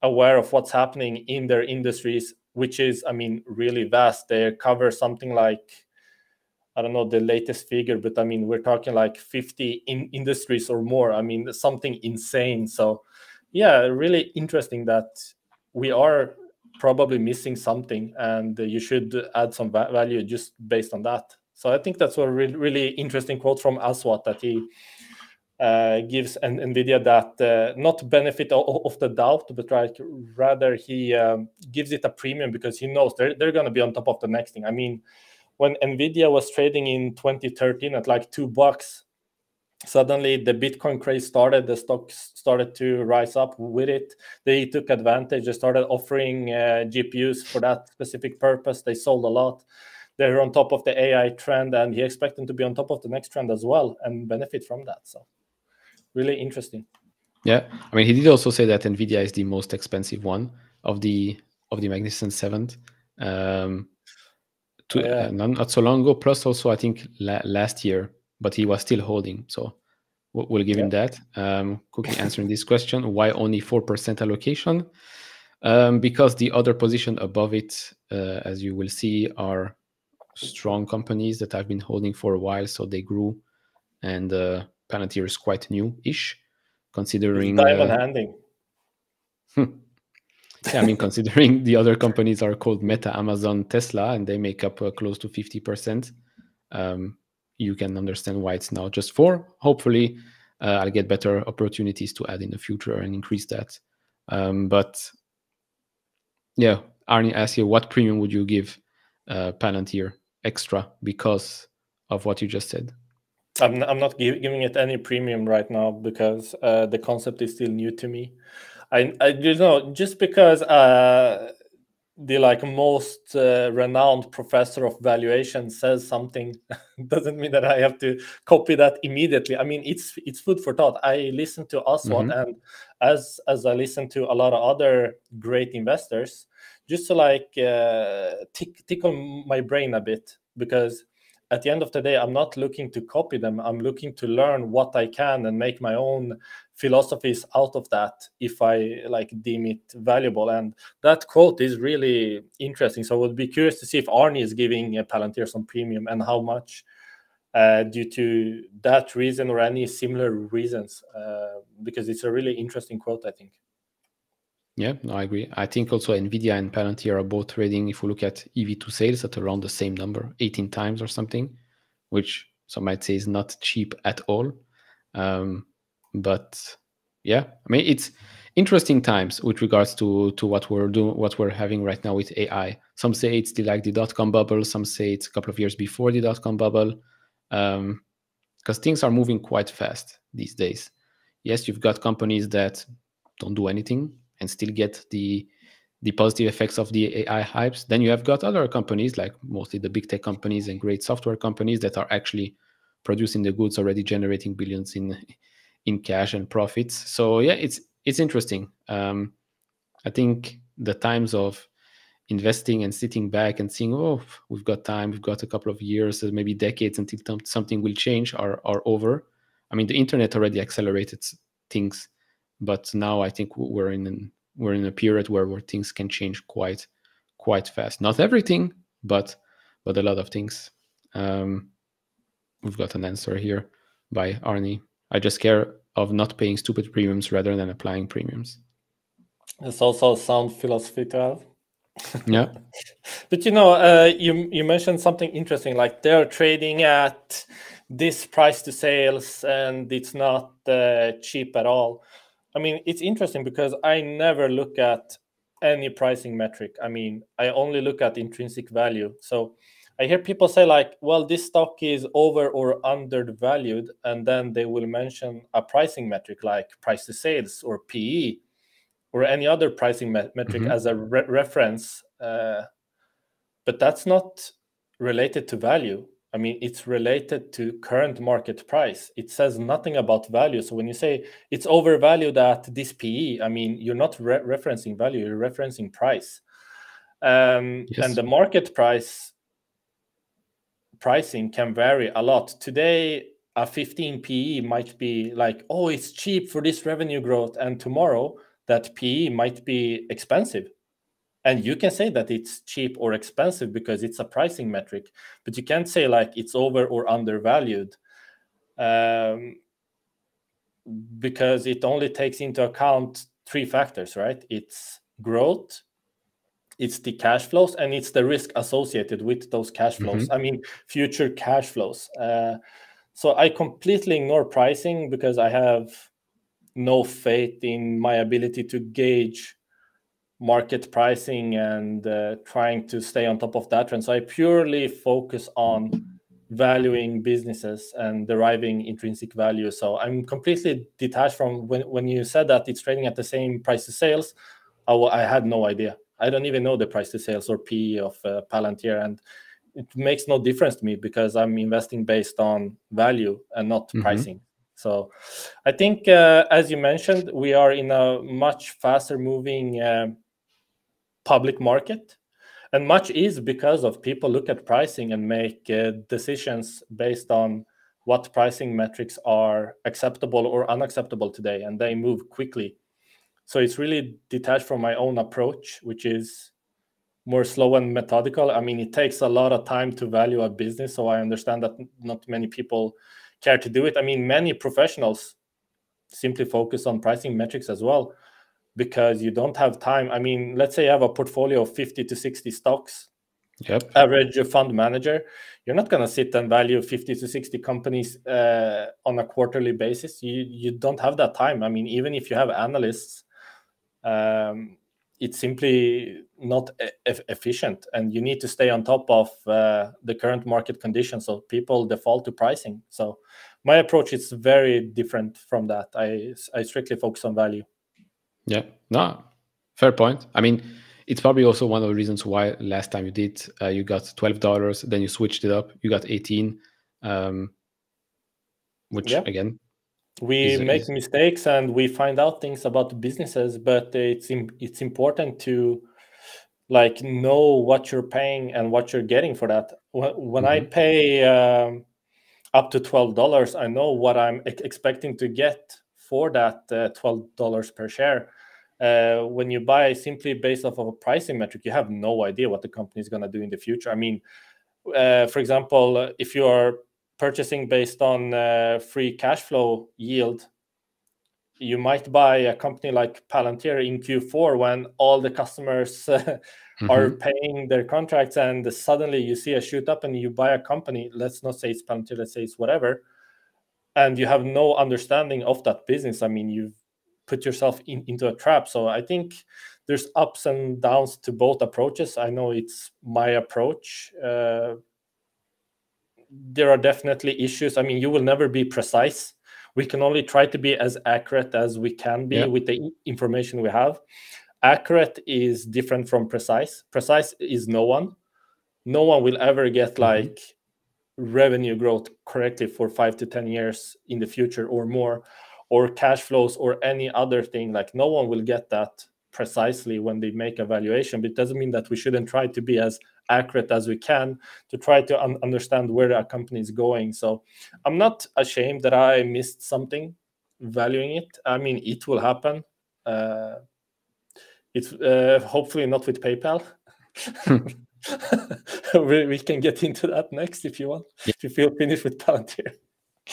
Speaker 2: aware of what's happening in their industries, which is, I mean, really vast. They cover something like, I don't know the latest figure, but I mean, we're talking like 50 in industries or more. I mean, something insane. So, yeah, really interesting that we are probably missing something and you should add some va- value just based on that. So, I think that's a really, really interesting quote from Aswath that he uh, gives an NVIDIA that uh, not benefit of, of the doubt, but like rather he um, gives it a premium because he knows they're, they're going to be on top of the next thing. I mean, when NVIDIA was trading in 2013 at like two bucks, suddenly the Bitcoin craze started. The stocks started to rise up with it. They took advantage. They started offering uh, GPUs for that specific purpose. They sold a lot. They're on top of the AI trend, and he expects them to be on top of the next trend as well and benefit from that. So really interesting.
Speaker 1: Yeah, I mean, he did also say that Nvidia is the most expensive one of the of the Magnificent Seven. Um, to,
Speaker 2: Yeah.
Speaker 1: uh, not, not so long ago. Plus, also I think la- last year, but he was still holding. So we'll, we'll give him that. Um, quickly answering this question: Why only four percent allocation? Um, because the other position above it, uh, as you will see, are strong companies that I've been holding for a while. So they grew, and uh, Palantir is quite new-ish, considering.
Speaker 2: Diamond
Speaker 1: uh,
Speaker 2: handing.
Speaker 1: Yeah, I mean, considering the other companies are called Meta, Amazon, Tesla, and they make up uh, close to 50%, um, you can understand why it's now just four. Hopefully, uh, I'll get better opportunities to add in the future and increase that. Um, but yeah, Arny asked you, what premium would you give uh, Palantir extra because of what you just said?
Speaker 2: I'm I'm not gi- giving it any premium right now because uh, the concept is still new to me. I I you know just because uh, the like most uh, renowned professor of valuation says something doesn't mean that I have to copy that immediately. I mean it's it's food for thought. I listen to Aswath
Speaker 1: Mhm.
Speaker 2: and as as I listen to a lot of other great investors, just to like uh, tick, tickle my brain a bit because at the end of the day i'm not looking to copy them i'm looking to learn what i can and make my own philosophies out of that if i like deem it valuable and that quote is really interesting so i would be curious to see if arny is giving uh, palantir some premium and how much uh, due to that reason or any similar reasons uh, because it's a really interesting quote i think
Speaker 1: Yeah, no, I agree. I think also Nvidia and Palantir are both trading, if we look at EV to sales, at around the same number, 18 times or something, which some might say is not cheap at all. Um, but yeah, I mean it's interesting times with regards to to what we're doing, what we're having right now with AI. Some say it's the, like the dot com bubble. Some say it's a couple of years before the dot com bubble, um, because things are moving quite fast these days. Yes, you've got companies that don't do anything and still get the the positive effects of the AI hypes. Then you have got other companies like mostly the big tech companies and great software companies that are actually producing the goods already generating billions in in cash and profits. So yeah, it's it's interesting. Um, I think the times of investing and sitting back and seeing, oh, we've got time, we've got a couple of years, maybe decades until something will change, are are over. I mean, the internet already accelerated things, but now I think we're in an, we're in a period where where things can change quite quite fast. Not everything, but but a lot of things. Um, we've got an answer here by Arny. I just care of not paying stupid premiums rather than applying premiums.
Speaker 2: It's also a sound philosophy to have.
Speaker 1: Yeah.
Speaker 2: but you know, uh, you you mentioned something interesting, like they're trading at this price to sales, and it's not uh, cheap at all. I mean, it's interesting because I never look at any pricing metric. I mean, I only look at intrinsic value. So I hear people say like, well, this stock is over or undervalued, and then they will mention a pricing metric like price to sales or PE or any other pricing me- metric mm-hmm. as a re- reference. Uh, but that's not related to value. I mean, it's related to current market price. It says nothing about value. So when you say it's overvalued at this PE, I mean, you're not re- referencing value, you're referencing price. Um, yes. And the market price pricing can vary a lot. Today, a 15 PE might be like, oh, it's cheap for this revenue growth. And tomorrow, that PE might be expensive. And you can say that it's cheap or expensive because it's a pricing metric, but you can't say like it's over or undervalued um, because it only takes into account three factors, right? It's growth, it's the cash flows and it's the risk associated with those cash flows mm-hmm. i mean future cash flows. Uh, so i completely ignore pricing because i have no faith in my ability to gauge market pricing and uh, trying to stay on top of that. Trend so i purely focus on valuing businesses and deriving intrinsic value. So i'm completely detached from when, when you said that it's trading at the same price to sales I, I had no idea I don't even know the price to sales or P of uh, Palantir, and it makes no difference to me because I'm investing based on value and not mm-hmm. pricing. So, I think uh, as you mentioned, we are in a much faster moving uh, public market, and much is because of people look at pricing and make uh, decisions based on what pricing metrics are acceptable or unacceptable today, and they move quickly so it's really detached from my own approach, which is more slow and methodical. I mean, it takes a lot of time to value a business. So I understand that not many people care to do it. I mean, many professionals simply focus on pricing metrics as well because you don't have time. I mean, let's say you have a portfolio of 50 to 60 stocks.
Speaker 1: Yep.
Speaker 2: Average fund manager, you're not going to sit and value 50 to 60 companies uh, on a quarterly basis. You you don't have that time. I mean, even if you have analysts, um, it's simply not e- efficient and you need to stay on top of uh, the current market conditions so people default to pricing. So my approach is very different from that. I i strictly focus on value.
Speaker 1: Yeah. No fair point. I mean it's probably also one of the reasons why last time you did uh, you got $12 then you switched it up you got 18 um, which yeah. again
Speaker 2: we is, make is... mistakes and we find out things about businesses but it's it's important to like know what you're paying and what you're getting for that. When, mm-hmm. i pay um, up to $12 i know what i'm expecting to get for that uh, $12 per share. Uh, when you buy simply based off of a pricing metric you have no idea what the company is going to do in the future. I mean uh, for example if you are purchasing based on uh, free cash flow yield, you might buy a company like Palantir in Q4 when all the customers uh, mm-hmm. are paying their contracts, and suddenly you see a shoot up and you buy a company. Let's not say it's Palantir, let's say it's whatever, and you have no understanding of that business. I mean, you've put yourself in, into a trap. So I think there's ups and downs to both approaches. I know it's my approach. Uh, there are definitely issues. I mean, you will never be precise. We can only try to be as accurate as we can be yeah. with the information we have. Accurate is different from precise. Precise is no one. No one will ever get mm-hmm. like revenue growth correctly for five to 10 years in the future or more, or cash flows or any other thing. Like, no one will get that precisely when they make a valuation but it doesn't mean that we shouldn't try to be as accurate as we can to try to un- understand where a company is going. So i'm not ashamed that i missed something valuing it. I mean it will happen. Uh, it's uh, hopefully not with paypal. We, we, can get into that next if you want yeah. if you feel finished with palantir.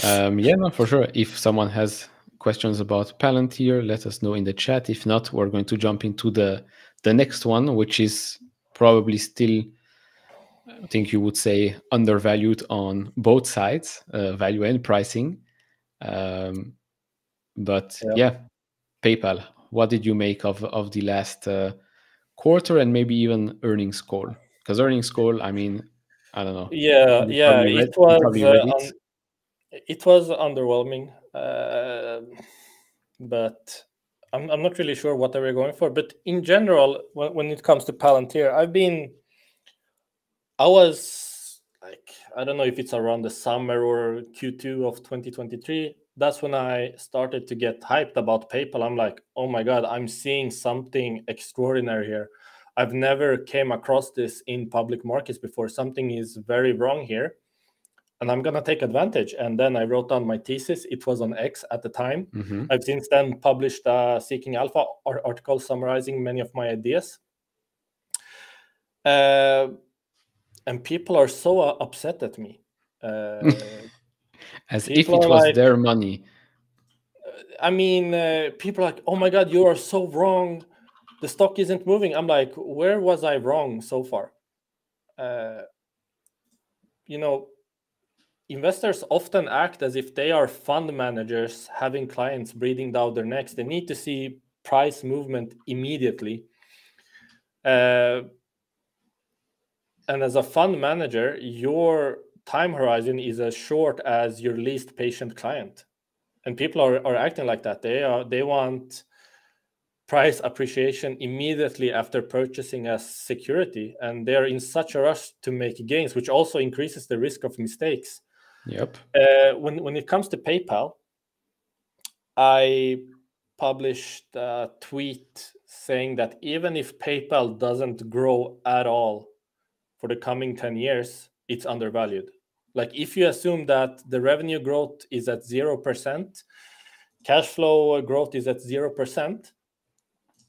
Speaker 1: Um, yeah no for sure. If someone has questions about Palantir, let us know in the chat. If not, we're going to jump into the the next one, which is probably still, I think you would say, undervalued on both sides, uh, value and pricing. Um, but yeah. yeah. PayPal. What did you make of of the last uh, quarter and maybe even earnings call? Because earnings call, I mean, I don't know.
Speaker 2: Yeah, yeah, it was. Uh, it. it was underwhelming uh, but I'm, I'm not really sure what they were going for. But in general, when, when it comes to Palantir, I've been, I was like, I don't know if it's around the summer or Q2 of 2023. That's when I started to get hyped about PayPal. I'm like, oh my God, I'm seeing something extraordinary here. I've never came across this in public markets before. Something is very wrong here and I'm gonna take advantage. And then I wrote down my thesis. It was on X at the time. Mm-hmm. I've since then published a Seeking Alpha article summarizing many of my ideas. Uh, and people are so uh, upset at me. Uh,
Speaker 1: As if it was like, their money.
Speaker 2: I mean, uh, people are like, "Oh my God, you are so wrong. The stock isn't moving." I'm like, "Where was I wrong so far?" Uh, you know, investors often act as if they are fund managers having clients breathing down their necks. They need to see price movement immediately. Uh, and as a fund manager, your time horizon is as short as your least patient client. And people are, are acting like that. They are they want price appreciation immediately after purchasing a security. And they're in such a rush to make gains, which also increases the risk of mistakes.
Speaker 1: Yep.
Speaker 2: Uh, when when it comes to PayPal, I published a tweet saying that even if PayPal doesn't grow at all for the coming 10 years, it's undervalued. Like if you assume that the revenue growth is at 0%, cash flow growth is at 0%,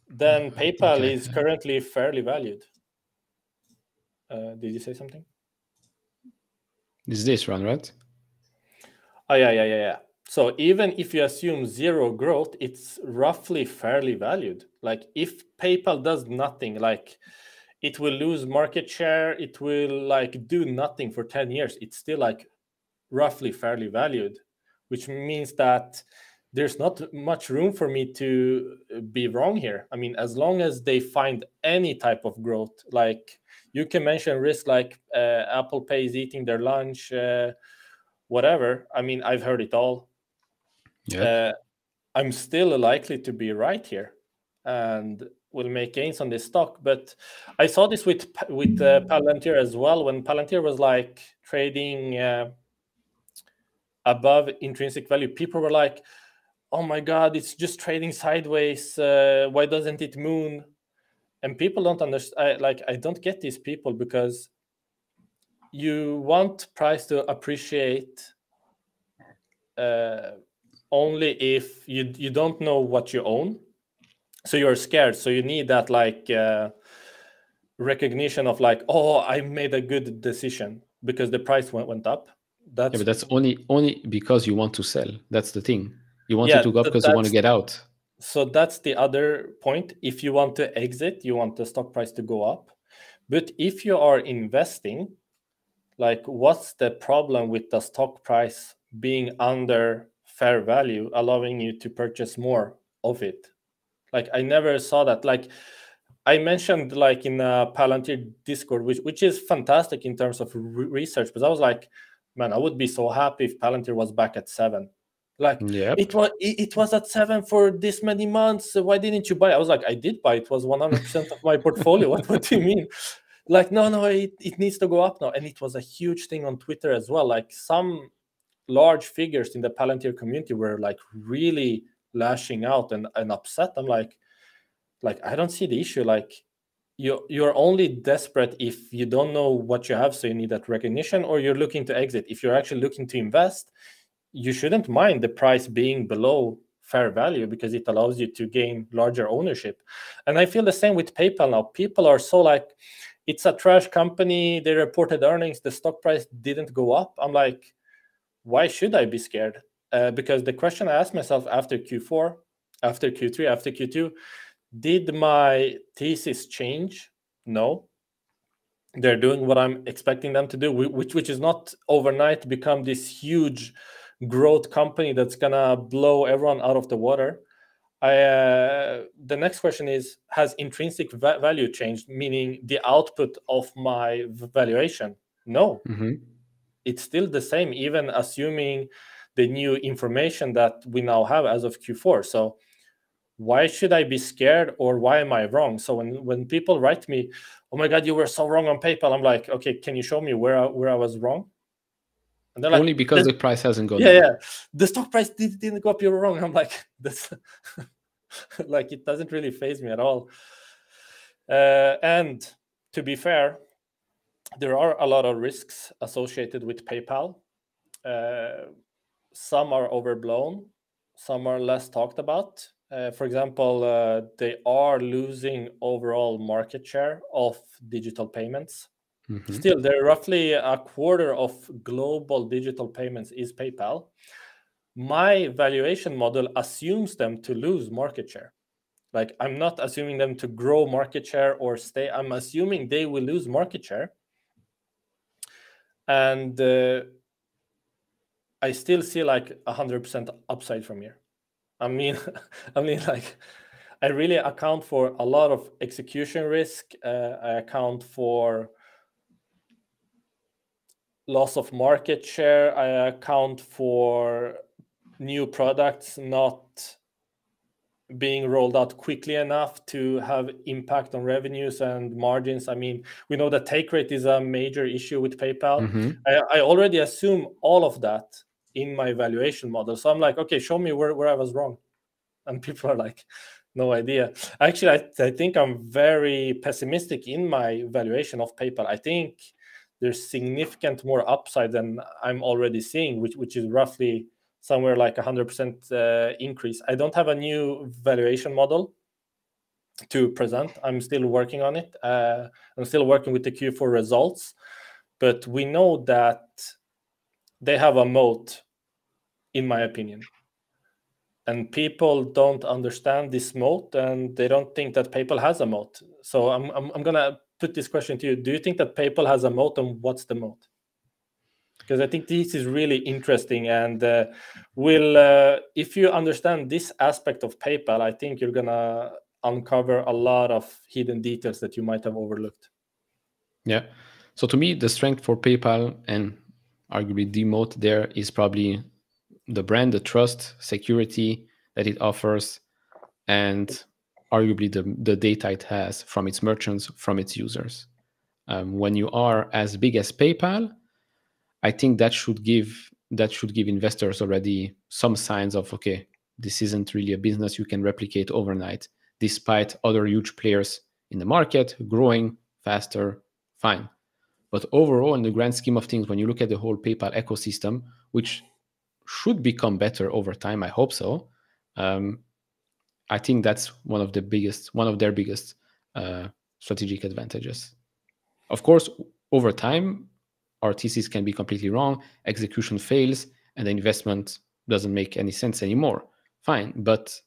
Speaker 2: then PayPal okay. is currently fairly valued. Uh, did you say something?
Speaker 1: Is this one, right?
Speaker 2: Oh yeah, yeah, yeah, yeah. So even if you assume zero growth, it's roughly fairly valued. Like if PayPal does nothing, like it will lose market share, it will like do nothing for 10 years, it's still like roughly fairly valued, which means that there's not much room for me to be wrong here. I mean, as long as they find any type of growth, like you can mention risk like uh, Apple Pay is eating their lunch, uh, whatever. I mean, I've heard it all. Yeah. Uh, I'm still likely to be right here, and will make gains on this stock. But I saw this with with uh, Palantir as well. When Palantir was like trading uh, above intrinsic value, people were like, "Oh my God, it's just trading sideways. Uh, why doesn't it moon?" And people don't understand. Like, I don't get these people because you want price to appreciate uh, only if you you don't know what you own so you're scared. So you need that like uh, recognition of like oh i made a good decision because the price went, went up.
Speaker 1: That's yeah, but that's only only because you want to sell. That's the thing. You want yeah, it to go up because you want to get out.
Speaker 2: So that's the other point. If you want to exit you want the stock price to go up. But if you are investing like what's the problem with the stock price being under fair value allowing you to purchase more of it like i never saw that. Like i mentioned like in a palantir discord which which is fantastic in terms of re- research but i was like man i would be so happy if palantir was back at seven. Like yep. it was it, it, was at seven for this many months. Why didn't you buy i was like i did buy it. Was 100% of my portfolio. What, what do you mean? Like no no it, it needs to go up now. And it was a huge thing on twitter as well. Like some large figures in the palantir community were like really lashing out and, and upset i'm like like i don't see the issue. Like you you're only desperate if you don't know what you have so you need that recognition or you're looking to exit. If you're actually looking to invest you shouldn't mind the price being below fair value because it allows you to gain larger ownership. And i feel the same with paypal now. People are so like it's a trash company they reported earnings the stock price didn't go up. I'm like why should i be scared uh, because the question i asked myself after q4 after q3 after q2 did my thesis change? No. They're doing what I'm expecting them to do, which which is not overnight become this huge growth company that's gonna blow everyone out of the water. I, uh, the next question is: Has intrinsic va- value changed? Meaning the output of my valuation? No, mm-hmm. it's still the same, even assuming the new information that we now have as of Q4. So why should I be scared or why am I wrong? So when when people write me, oh my god, you were so wrong on PayPal, I'm like, okay, can you show me where I, where I was wrong?
Speaker 1: And they're only like, because the price hasn't gone.
Speaker 2: Yeah, yeah. The stock price did, didn't go up. You were wrong. I'm like, that's like it doesn't really faze me at all. Uh, and to be fair, there are a lot of risks associated with PayPal. Uh, some are overblown, some are less talked about. Uh, for example, uh, they are losing overall market share of digital payments. Mm-hmm. Still, they're roughly a quarter of global digital payments is PayPal. My valuation model assumes them to lose market share. Like, I'm not assuming them to grow market share or stay, I'm assuming they will lose market share. And uh, I still see like a 100% upside from here. I mean, I mean, like, I really account for a lot of execution risk. Uh, I account for loss of market share. I account for new products not being rolled out quickly enough to have impact on revenues and margins. I mean, we know that take rate is a major issue with PayPal. Mm-hmm. I, I, already assume all of that in my valuation model. So I'm like, okay, show me where, where I was wrong. And people are like, no idea. Actually, I, I think I'm very pessimistic in my valuation of PayPal. I think there's significant more upside than I'm already seeing, which, which is roughly somewhere like 100% uh, increase. I don't have a new valuation model to present. I'm still working on it. Uh, I'm still working with the Q4 results, but we know that they have a moat, in my opinion. And people don't understand this moat, and they don't think that PayPal has a moat. So I'm I'm, I'm gonna put this question to you: Do you think that PayPal has a moat, and what's the moat? Because I think this is really interesting, and uh, will uh, if you understand this aspect of PayPal, I think you're gonna uncover a lot of hidden details that you might have overlooked.
Speaker 1: Yeah. So to me, the strength for PayPal and arguably the moat there is probably the brand, the trust, security that it offers, and arguably the, the data it has from its merchants, from its users. Um, when you are as big as PayPal, I think that should give that should give investors already some signs of okay, this isn't really a business you can replicate overnight, despite other huge players in the market growing faster. Fine, but overall, in the grand scheme of things, when you look at the whole PayPal ecosystem, which should become better over time, I hope so. Um, I think that's one of the biggest, one of their biggest uh, strategic advantages. Of course, over time, our thesis can be completely wrong. Execution fails, and the investment doesn't make any sense anymore. Fine, but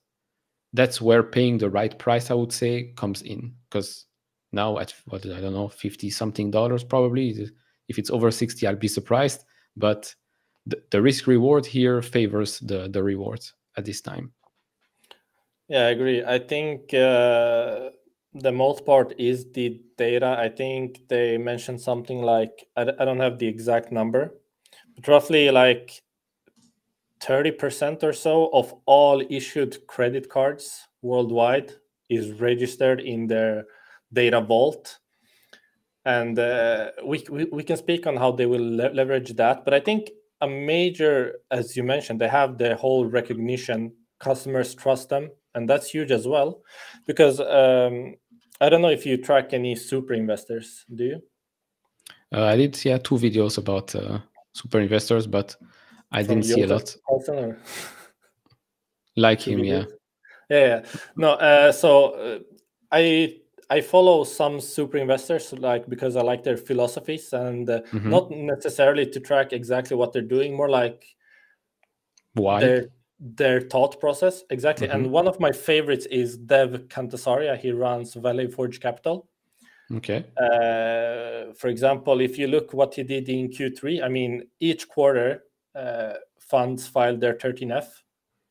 Speaker 1: that's where paying the right price, I would say, comes in because now at what I don't know, 50 something dollars probably. If it's over 60, I'll be surprised. But the, the risk reward here favors the, the reward at this time.
Speaker 2: Yeah, I agree. I think uh, the most part is the data. I think they mentioned something like, I, I don't have the exact number, but roughly like 30% or so of all issued credit cards worldwide is registered in their data vault and uh, we, we, we can speak on how they will le- leverage that but i think a major as you mentioned they have the whole recognition customers trust them and that's huge as well, because um, I don't know if you track any super investors. Do you?
Speaker 1: Uh, I did yeah two videos about uh, super investors, but I From didn't see a lot. Or... like him, yeah.
Speaker 2: yeah. Yeah, No, uh, so uh, I I follow some super investors like because I like their philosophies and uh, mm-hmm. not necessarily to track exactly what they're doing, more like
Speaker 1: why
Speaker 2: their their thought process exactly. Mm-hmm. And one of my favorites is Dev Kantesaria. He runs Valley Forge Capital.
Speaker 1: Okay.
Speaker 2: Uh, for example, if you look what he did in Q3, I mean, each quarter uh, funds filed their 13F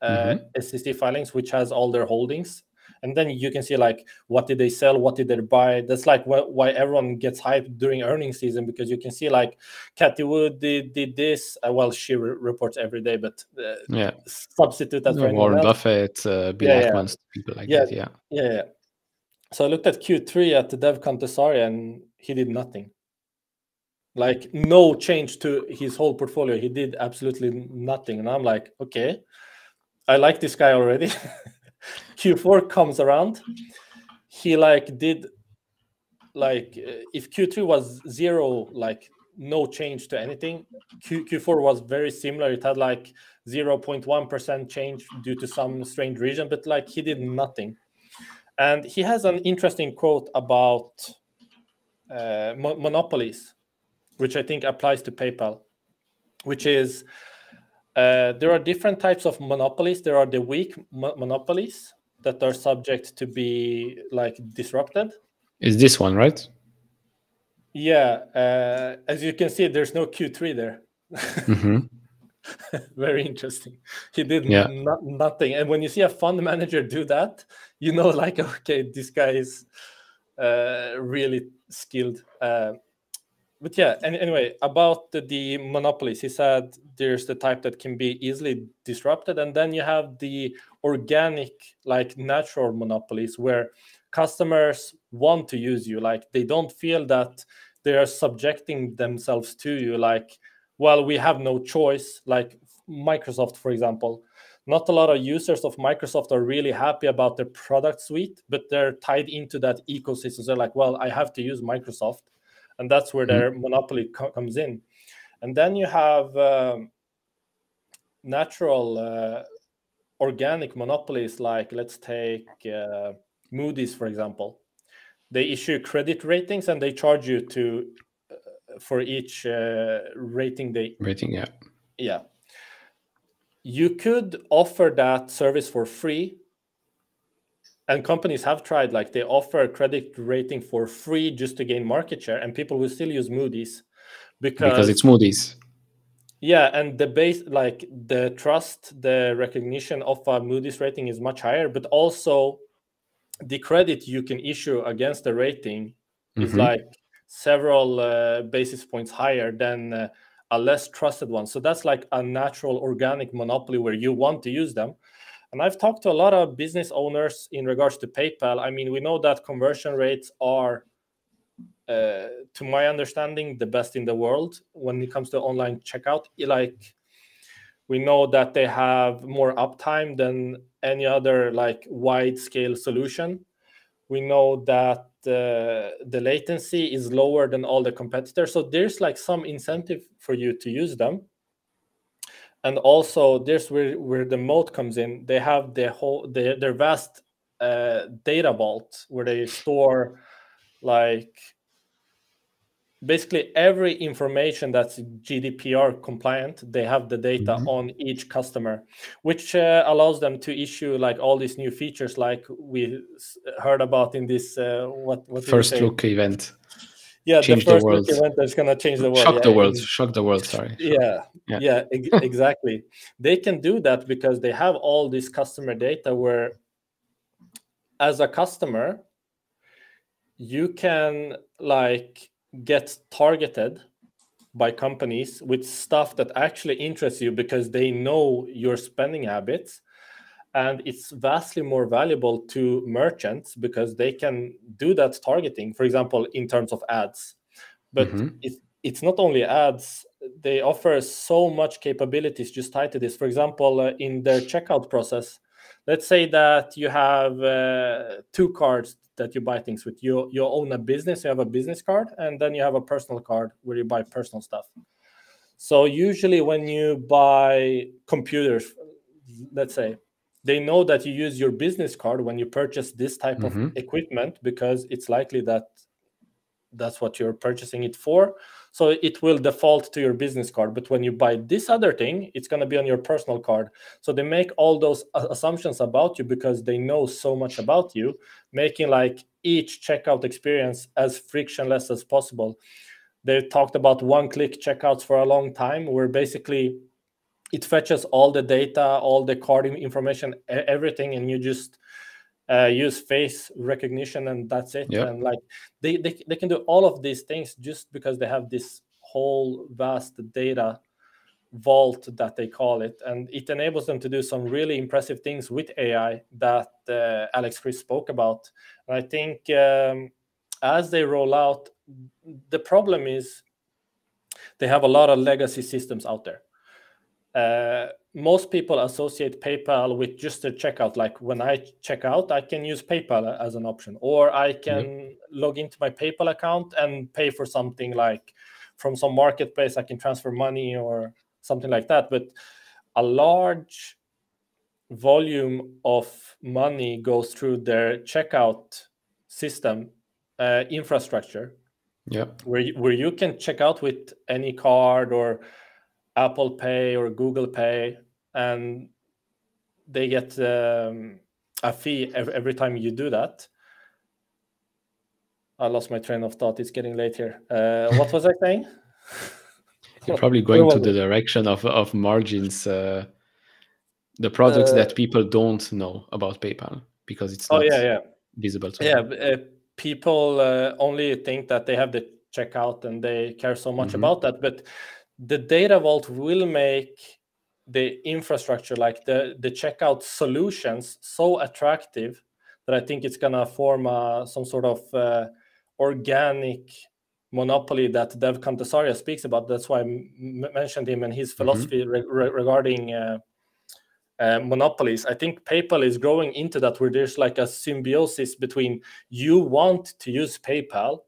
Speaker 2: uh, mm-hmm. SEC filings, which has all their holdings and then you can see like what did they sell? What did they buy? That's like wh- why everyone gets hyped during earnings season because you can see like Cathie Wood did, did this. Uh, well she re- reports every day but uh,
Speaker 1: yeah.
Speaker 2: substitute that
Speaker 1: no, Warren Buffett uh, Bill yeah, Ackman, yeah. people like
Speaker 2: yeah,
Speaker 1: that yeah
Speaker 2: yeah. yeah so I looked at Q3 at the Dev Kantesaria and he did nothing. Like no change to his whole portfolio. He did absolutely nothing. And i'm like okay i like this guy already Q4 comes around, he like did like uh, if Q3 was zero, like no change to anything, Q, Q4 was very similar. It had like 0.1% change due to some strange region, but like he did nothing. And he has an interesting quote about uh, mo- monopolies, which I think applies to PayPal, which is uh, there are different types of monopolies. There are the weak mo- monopolies that are subject to be like disrupted.
Speaker 1: Is this one right?
Speaker 2: Yeah, uh, as you can see, there's no Q3 there. Mm-hmm. Very interesting. He did yeah. nothing, and when you see a fund manager do that, you know, like, okay, this guy is uh, really skilled. But yeah, and anyway, about the, the, monopolies, he said there's the type that can be easily disrupted, and then you have the organic, like natural monopolies, where customers want to use you, like they don't feel that they are subjecting themselves to you, like, well, we have no choice, like Microsoft, for example. Not a lot of users of Microsoft are really happy about their product suite, but they're tied into that ecosystem. They're like, well, I have to use Microsoft and that's where their mm-hmm. monopoly co- comes in. And then you have um, natural uh, organic monopolies, like let's take uh, Moody's for example. They issue credit ratings and they charge you to uh, for each uh, rating they
Speaker 1: rating. Yeah,
Speaker 2: yeah. You could offer that service for free and companies have tried like they offer a credit rating for free just to gain market share and people will still use moody's
Speaker 1: because because it's moody's.
Speaker 2: Yeah and the base like the trust the recognition of a moody's rating is much higher but also the credit you can issue against the rating mm-hmm. is like several uh, basis points higher than uh, a less trusted one. So that's like a natural organic monopoly where you want to use them and I've talked to a lot of business owners in regards to PayPal. I mean, we know that conversion rates are, uh, to my understanding, the best in the world when it comes to online checkout. Like, we know that they have more uptime than any other like wide scale solution. We know that uh, the latency is lower than all the competitors. So there's like some incentive for you to use them and also there's where, where the moat comes in they have the whole their, their vast uh, data vault where they store like basically every information that's gdpr compliant they have the data mm-hmm. on each customer which uh, allows them to issue like all these new features like we heard about in this uh, what, what
Speaker 1: first look event
Speaker 2: yeah change the, first the world. event that's going to change the world
Speaker 1: shock
Speaker 2: yeah,
Speaker 1: the world shock the world sorry.
Speaker 2: Yeah yeah, yeah exactly. They can do that because they have all this customer data where as a customer you can like get targeted by companies with stuff that actually interests you because they know your spending habits and it's vastly more valuable to merchants because they can do that targeting for example in terms of ads. But mm-hmm. it's, it's not only ads they offer so much capabilities just tied to this. For example uh, in their checkout process let's say that you have uh, two cards that you buy things with. You you own a business you have a business card and then you have a personal card where you buy personal stuff. So usually when you buy computers let's say they know that you use your business card when you purchase this type mm-hmm. of equipment because it's likely that that's what you're purchasing it for. So it will default to your business card. But when you buy this other thing it's going to be on your personal card. So they make all those assumptions about you because they know so much about you making like each checkout experience as frictionless as possible. They talked about one click checkouts for a long time where basically it fetches all the data all the card information everything and you just uh, use face recognition and that's it. Yep. and like they, they they can do all of these things just because they have this whole vast data vault that they call it. And it enables them to do some really impressive things with ai that uh, alex chriss spoke about. And i think um, as they roll out the problem is they have a lot of legacy systems out there uh, most people associate PayPal with just a checkout. Like when I check out, I can use PayPal as an option, or I can mm-hmm. log into my PayPal account and pay for something like from some marketplace. I can transfer money or something like that. But a large volume of money goes through their checkout system uh, infrastructure.
Speaker 1: Yeah,
Speaker 2: where where you can check out with any card or Apple Pay or Google Pay, and they get um, a fee every, time you do that. I lost my train of thought. It's getting late here. Uh, what was I saying?
Speaker 1: You're probably going to the direction of of margins, uh, the products uh, that people don't know about PayPal because it's
Speaker 2: oh yeah yeah
Speaker 1: visible. To
Speaker 2: yeah, uh, people uh, only think that they have the checkout and they care so much mm-hmm. about that, but the data vault will make the infrastructure like the the checkout solutions so attractive that i think it's going to form uh, some sort of uh, organic monopoly that dev kantesaria speaks about that's why i mentioned him and his mm-hmm. philosophy mm-hmm. re- regarding uh, uh, monopolies i think paypal is growing into that where there's like a symbiosis between you want to use paypal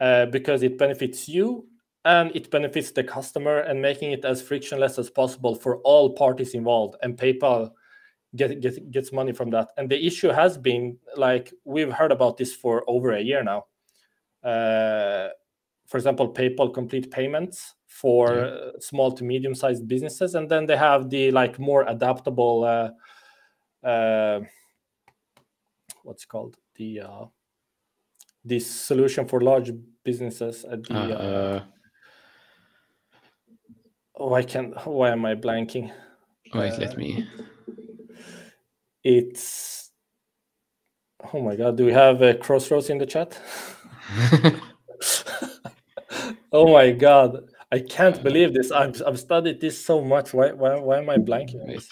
Speaker 2: uh, because it benefits you and it benefits the customer and making it as frictionless as possible for all parties involved and paypal get, get, gets money from that. And the issue has been like we've heard about this for over a year now. Uh, for example paypal complete payments for yeah. small to medium sized businesses and then they have the like more adaptable uh, uh, what's called? The uh, this solution for large businesses at the uh, uh, Oh, I can. Why am I blanking?
Speaker 1: Wait, uh, let me.
Speaker 2: It's. Oh my god! Do we have a crossroads in the chat? oh my god! I can't believe this. I've I've studied this so much. Why why why am I blanking?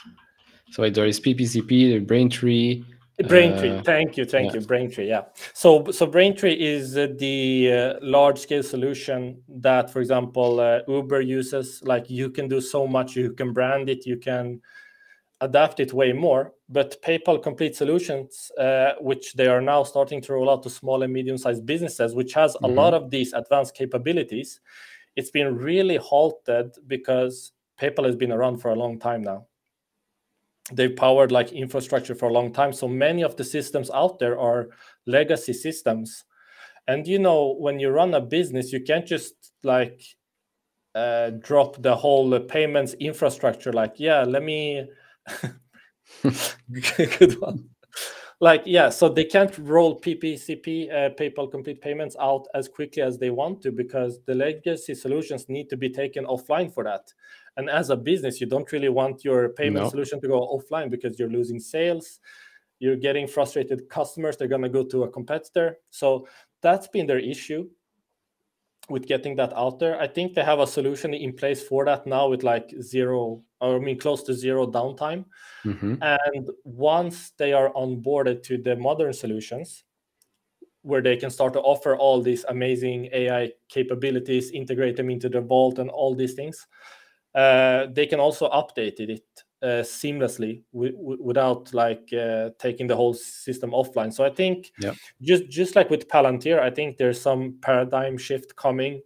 Speaker 1: So wait, there is PPCP, Braintree,
Speaker 2: Braintree, uh, thank you, thank yeah. you, Braintree. Yeah. So, so Braintree is uh, the uh, large-scale solution that, for example, uh, Uber uses. Like you can do so much, you can brand it, you can adapt it way more. But PayPal Complete Solutions, uh, which they are now starting to roll out to small and medium-sized businesses, which has mm-hmm. a lot of these advanced capabilities, it's been really halted because PayPal has been around for a long time now they've powered like infrastructure for a long time. So many of the systems out there are legacy systems. And you know when you run a business you can't just like uh, drop the whole payments infrastructure like yeah let me good one. Like yeah so they can't roll ppcp uh, paypal complete payments out as quickly as they want to because the legacy solutions need to be taken offline for that and as a business, you don't really want your payment no. solution to go offline because you're losing sales. You're getting frustrated customers. They're going to go to a competitor. So that's been their issue with getting that out there. I think they have a solution in place for that now with like zero, or I mean, close to zero downtime. Mm-hmm. And once they are onboarded to the modern solutions, where they can start to offer all these amazing AI capabilities, integrate them into the vault, and all these things, they can also update it uh, seamlessly without like uh, taking the whole system offline. So I think
Speaker 1: yeah.
Speaker 2: just just like with Palantir, I think there's some paradigm shift coming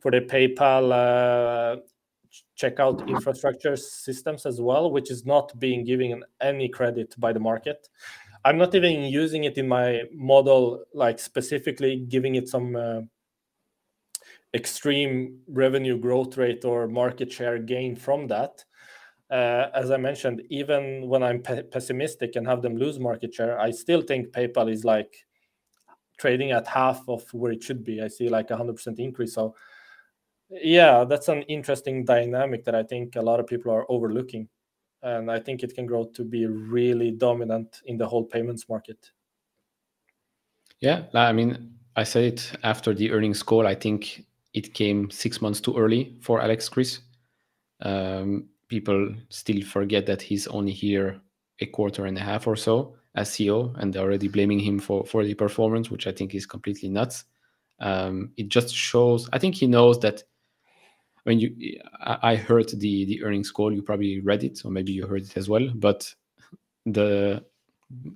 Speaker 2: for the PayPal uh, checkout infrastructure systems as well, which is not being given any credit by the market. I'm not even using it in my model, like specifically giving it some uh, extreme revenue growth rate or market share gain from that. Uh, as I mentioned, even when I'm pe- pessimistic and have them lose market share, I still think PayPal is like trading at half of where it should be. I see like a 100% increase. So, yeah, that's an interesting dynamic that I think a lot of people are overlooking and I think it can grow to be really dominant in the whole payments market.
Speaker 1: Yeah, I mean, I said it after the earnings call. I think it came six months too early for Alex Chriss. Um, people still forget that he's only here a quarter and a half or so as CEO, and they're already blaming him for for the performance, which I think is completely nuts. Um, it just shows. I think he knows that when you I heard the the earnings call, you probably read it, or maybe you heard it as well. But the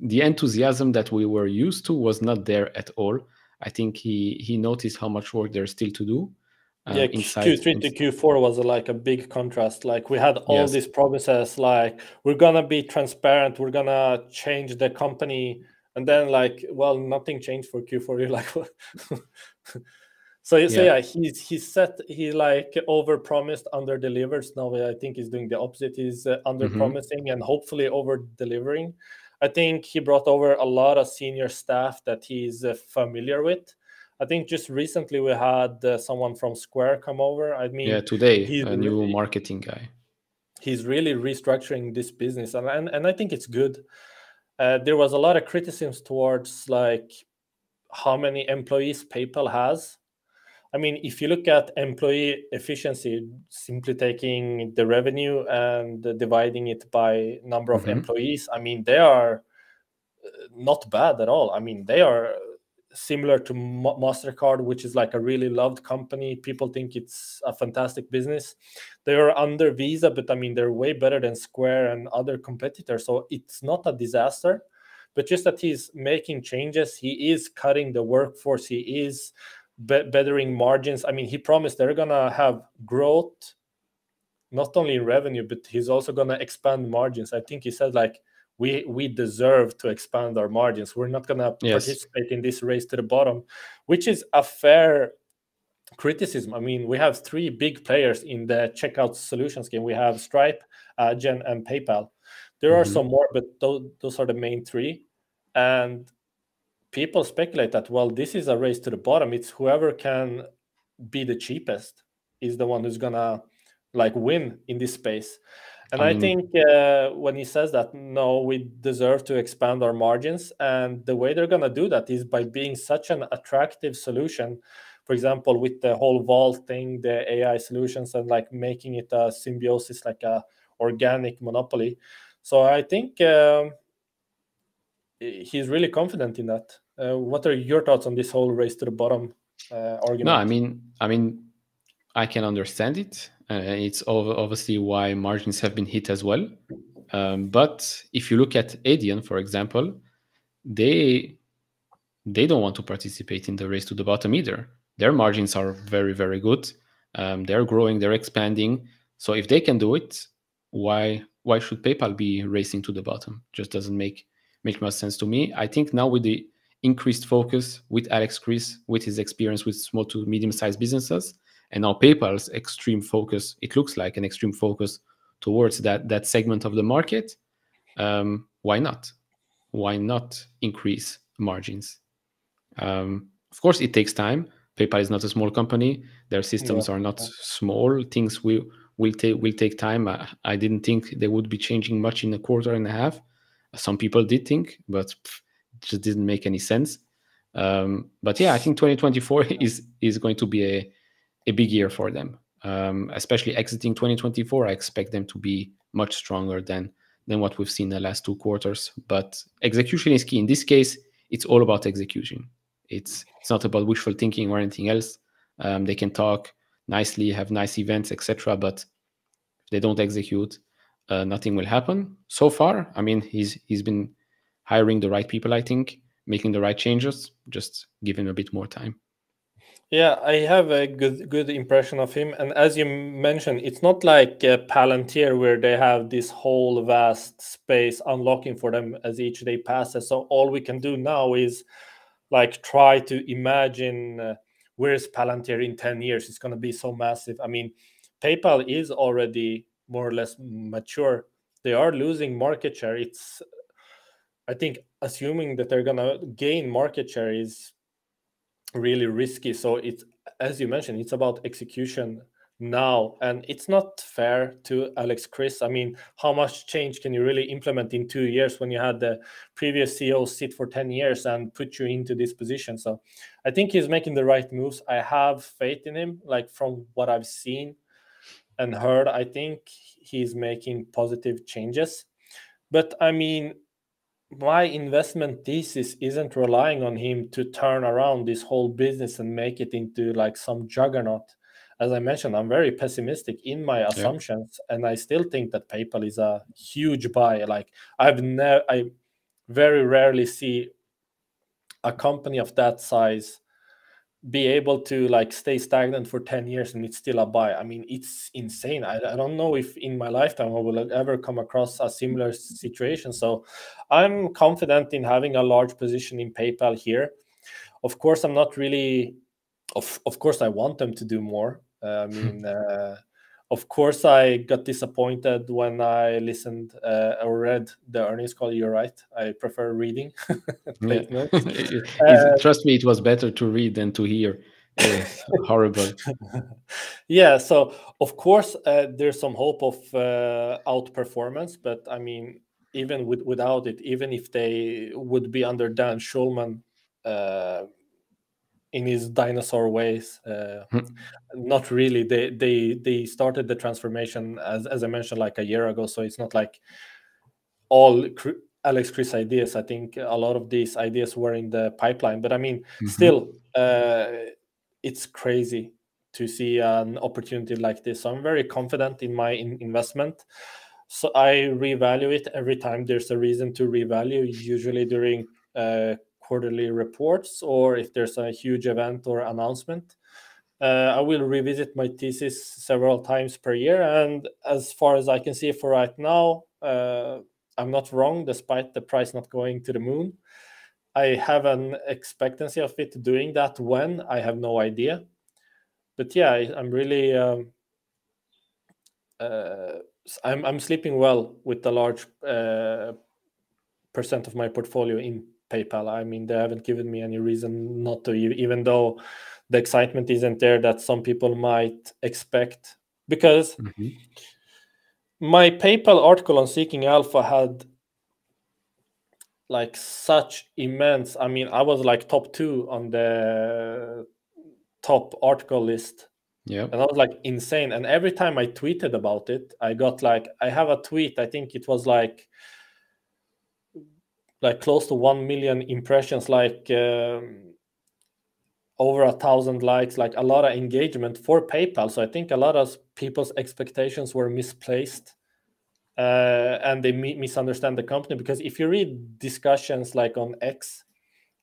Speaker 1: the enthusiasm that we were used to was not there at all. I think he he noticed how much work there's still to do.
Speaker 2: Uh, yeah, inside, Q3 to Q4 was like a big contrast. Like we had all yes. these promises, like we're gonna be transparent, we're gonna change the company, and then like, well, nothing changed for Q4. You're like, So, yeah. so yeah, he's he set he like over promised, under delivers. Now I think he's doing the opposite. He's uh, under promising mm-hmm. and hopefully over delivering. I think he brought over a lot of senior staff that he's uh, familiar with. I think just recently we had uh, someone from Square come over. I mean,
Speaker 1: yeah, today a new really, marketing guy.
Speaker 2: He's really restructuring this business, and and, and I think it's good. Uh, there was a lot of criticisms towards like how many employees PayPal has I mean, if you look at employee efficiency, simply taking the revenue and dividing it by number of mm-hmm. employees, I mean, they are uh, not bad at all. I mean, they are similar to Mastercard, which is like a really loved company. People think it's a fantastic business. They are under Visa, but I mean, they're way better than Square and other competitors. So it's not a disaster, but just that he's making changes. He is cutting the workforce. He is be- bettering margins. I mean, he promised they're gonna have growth, not only in revenue, but he's also gonna expand margins. I think he said like we we deserve to expand our margins. We're not gonna yes. participate in this race to the bottom, which is a fair criticism. I mean, we have three big players in the checkout solutions game. We have Stripe, Adyen, and PayPal. There mm-hmm. are some more, but those, those are the main three. And people speculate that well this is a race to the bottom. It's whoever can be the cheapest is the one who's gonna like win in this space. And i, I think uh, when he says that no we deserve to expand our margins and the way they're gonna do that is by being such an attractive solution. For example with the whole vault thing the ai solutions and like making it a symbiosis like a organic monopoly. So i think um, he's really confident in that. Uh, what are your thoughts on this whole race to the bottom uh, argument?
Speaker 1: No, I mean, I mean, I can understand it. Uh, it's obviously why margins have been hit as well. Um, but if you look at Adyen, for example, they they don't want to participate in the race to the bottom either. Their margins are very, very good. Um, they're growing, they're expanding. So if they can do it, why why should PayPal be racing to the bottom? Just doesn't make make much sense to me. I think now with the increased focus with Alex Chriss, with his experience with small to medium sized businesses, and now PayPal's extreme focus, it looks like an extreme focus towards that that segment of the market. Um, why not? Why not increase margins? Um, of course, it takes time. PayPal is not a small company. Their systems yeah. are not small. Things will will take will take time. I, I, didn't think they would be changing much in a quarter and a half some people did think, but pff, just didn't make any sense. Um, but yeah, I think 2024 is is going to be a, a big year for them. Um, especially exiting 2024, I expect them to be much stronger than than what we've seen the last two quarters. But execution is key. In this case, it's all about execution. It's it's not about wishful thinking or anything else. Um, they can talk nicely, have nice events, etc. But if they don't execute, uh, nothing will happen. So far, I mean, he's he's been hiring the right people. I think making the right changes. Just give him a bit more time.
Speaker 2: Yeah, I have a good good impression of him. And as you mentioned, it's not like uh, Palantir where they have this whole vast space unlocking for them as each day passes. So all we can do now is like try to imagine uh, where's Palantir in 10 years. It's going to be so massive. I mean, PayPal is already more or less mature. They are losing market share. It's I think assuming that they're going to gain market share is really risky. So it's as you mentioned, it's about execution now, and it's not fair to Alex Chriss. I mean, how much change can you really implement in two years when you had the previous CEO sit for ten years and put you into this position? So, I think he's making the right moves. I have faith in him. Like from what I've seen and heard, I think he's making positive changes. But I mean, my investment thesis isn't relying on him to turn around this whole business and make it into like some juggernaut as i mentioned i'm very pessimistic in my assumptions yeah. and i still think that paypal is a huge buy like i've never i very rarely see a company of that size be able to like stay stagnant for 10 years and it's still a buy. I mean it's insane. I, I don't know if in my lifetime i will ever come across a similar situation. So i'm confident in having a large position in paypal here. Of course i'm not really of, of course i want them to do more. Uh, i mean uh, of course, I got disappointed when I listened uh, or read the earnings call. You're right. I prefer reading.
Speaker 1: uh, Trust me, it was better to read than to hear. horrible.
Speaker 2: yeah. So of course, uh, there's some hope of uh, outperformance, but I mean, even with, without it, even if they would be under Dan Schulman uh, in his dinosaur ways. Uh, hmm. not really. They they they started the transformation as as I mentioned like a year ago. So it's not like all Alex Chriss ideas. I think a lot of these ideas were in the pipeline. But I mean, mm-hmm. still, uh, it's crazy to see an opportunity like this. So I'm very confident in my in- investment. So I revalue it every time there's a reason to revalue. Usually during uh, quarterly reports or if there's a huge event or announcement. Uh, I will revisit my thesis several times per year, and as far as I can see for right now, uh, I'm not wrong, despite the price not going to the moon. I have an expectancy of it doing that when I have no idea. But yeah, I, am really um, uh, I'm I'm sleeping well with the large uh, percent of my portfolio in PayPal. I mean, they haven't given me any reason not to, even though the excitement isn't there that some people might expect. Because mm-hmm. my PayPal article on Seeking Alpha had like such immense. I mean, I was like top two on the top article list.
Speaker 1: Yeah.
Speaker 2: And I was like insane. And every time I tweeted about it, I got like, I have a tweet, I think it was like, like close to 1 million impressions like um, over a thousand likes like a lot of engagement for paypal. So i think a lot of people's expectations were misplaced uh, and they mi- misunderstand the company. Because if you read discussions like on x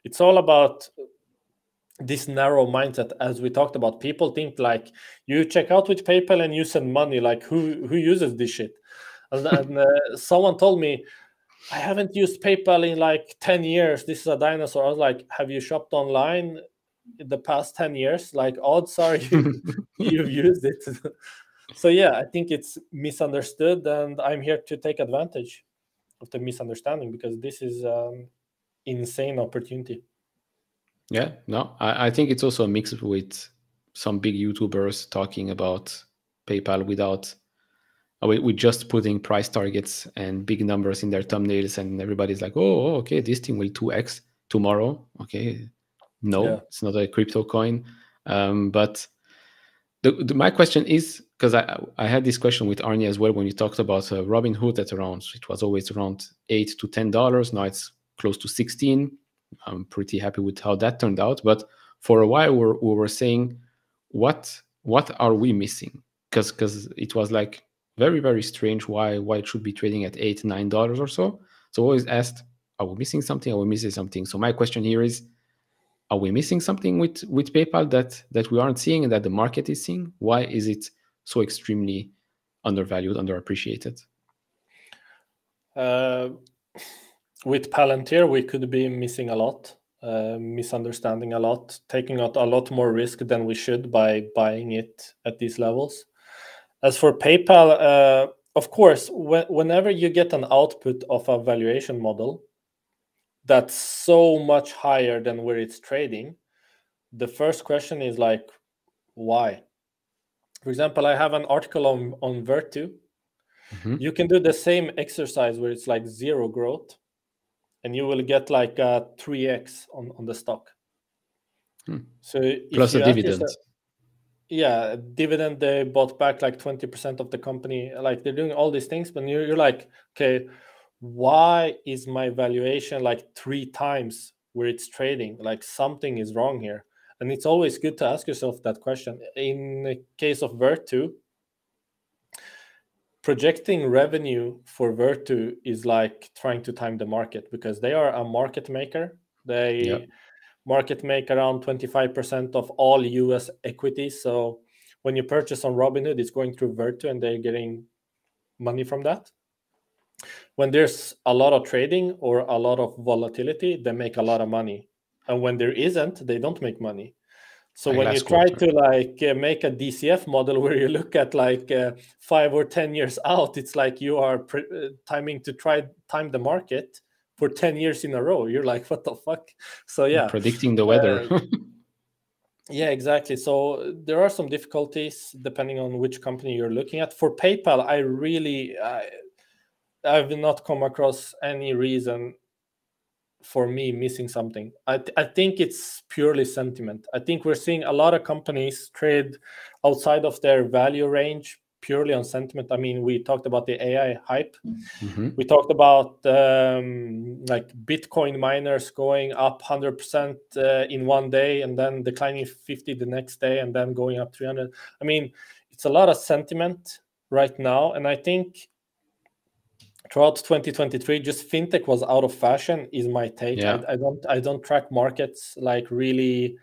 Speaker 2: it's all about this narrow mindset as we talked about. People think like you check out with paypal and you send money. Like who who uses this shit? And, and uh, someone told me I haven't used PayPal in like 10 years. This is a dinosaur. I was like, have you shopped online in the past 10 years? Like, odds are you, you've used it. so, yeah, I think it's misunderstood. And I'm here to take advantage of the misunderstanding because this is an insane opportunity.
Speaker 1: Yeah, no, I, I think it's also a mix with some big YouTubers talking about PayPal without we, we just putting price targets and big numbers in their thumbnails and everybody's like oh, oh okay this thing will 2x tomorrow. Okay no yeah. it's not a crypto coin. Um, but the, the, my question is because I, I had this question with Arny as well when you talked about uh, Robinhood at around it was always around eight to ten dollars now it's close to 16 i'm pretty happy with how that turned out but for a while we were, we were saying what what are we missing? Because because it was like very very strange why why it should be trading at eight nine dollars or so. So always asked are we missing something? Are we missing something? So my question here is are we missing something with with paypal that that we aren't seeing and that the market is seeing? Why is it so extremely undervalued underappreciated?
Speaker 2: Uh, with palantir we could be missing a lot uh, misunderstanding a lot taking out a lot more risk than we should by buying it at these levels as for PayPal, uh, of course, wh- whenever you get an output of a valuation model that's so much higher than where it's trading, the first question is like, why? For example, I have an article on, on Virtu. Mm-hmm. You can do the same exercise where it's like zero growth, and you will get like a 3x on, on the stock.
Speaker 1: Hmm. So plus a dividend
Speaker 2: yeah dividend they bought back like 20% of the company. Like they're doing all these things but you're, you're like okay why is my valuation like three times where it's trading? Like something is wrong here. And it's always good to ask yourself that question. In the case of virtu projecting revenue for virtu is like trying to time the market because they are a market maker. They yep market make around 25% of all US equities. So when you purchase on Robinhood, it's going through Virtu and they're getting money from that. When there's a lot of trading or a lot of volatility, they make a lot of money. And when there isn't, they don't make money. So like when you try quarter. to like uh, make a DCF model where you look at like uh, five or ten years out, it's like you are pre- uh, timing to try time the market for 10 years in a row. You're like what the fuck? So yeah.
Speaker 1: predicting the weather. Uh,
Speaker 2: yeah exactly. So there are some difficulties depending on which company you're looking at. For paypal i really I, i've not come across any reason for me missing something. I, th- I think it's purely sentiment. I think we're seeing a lot of companies trade outside of their value range purely on sentiment. I mean, we talked about the AI hype. Mm-hmm. We talked about um, like Bitcoin miners going up 100% uh, in one day and then declining 50 the next day and then going up 300. I mean, it's a lot of sentiment right now. And I think throughout 2023 just fintech was out of fashion is my take yeah. I, I, don't i don't track markets like really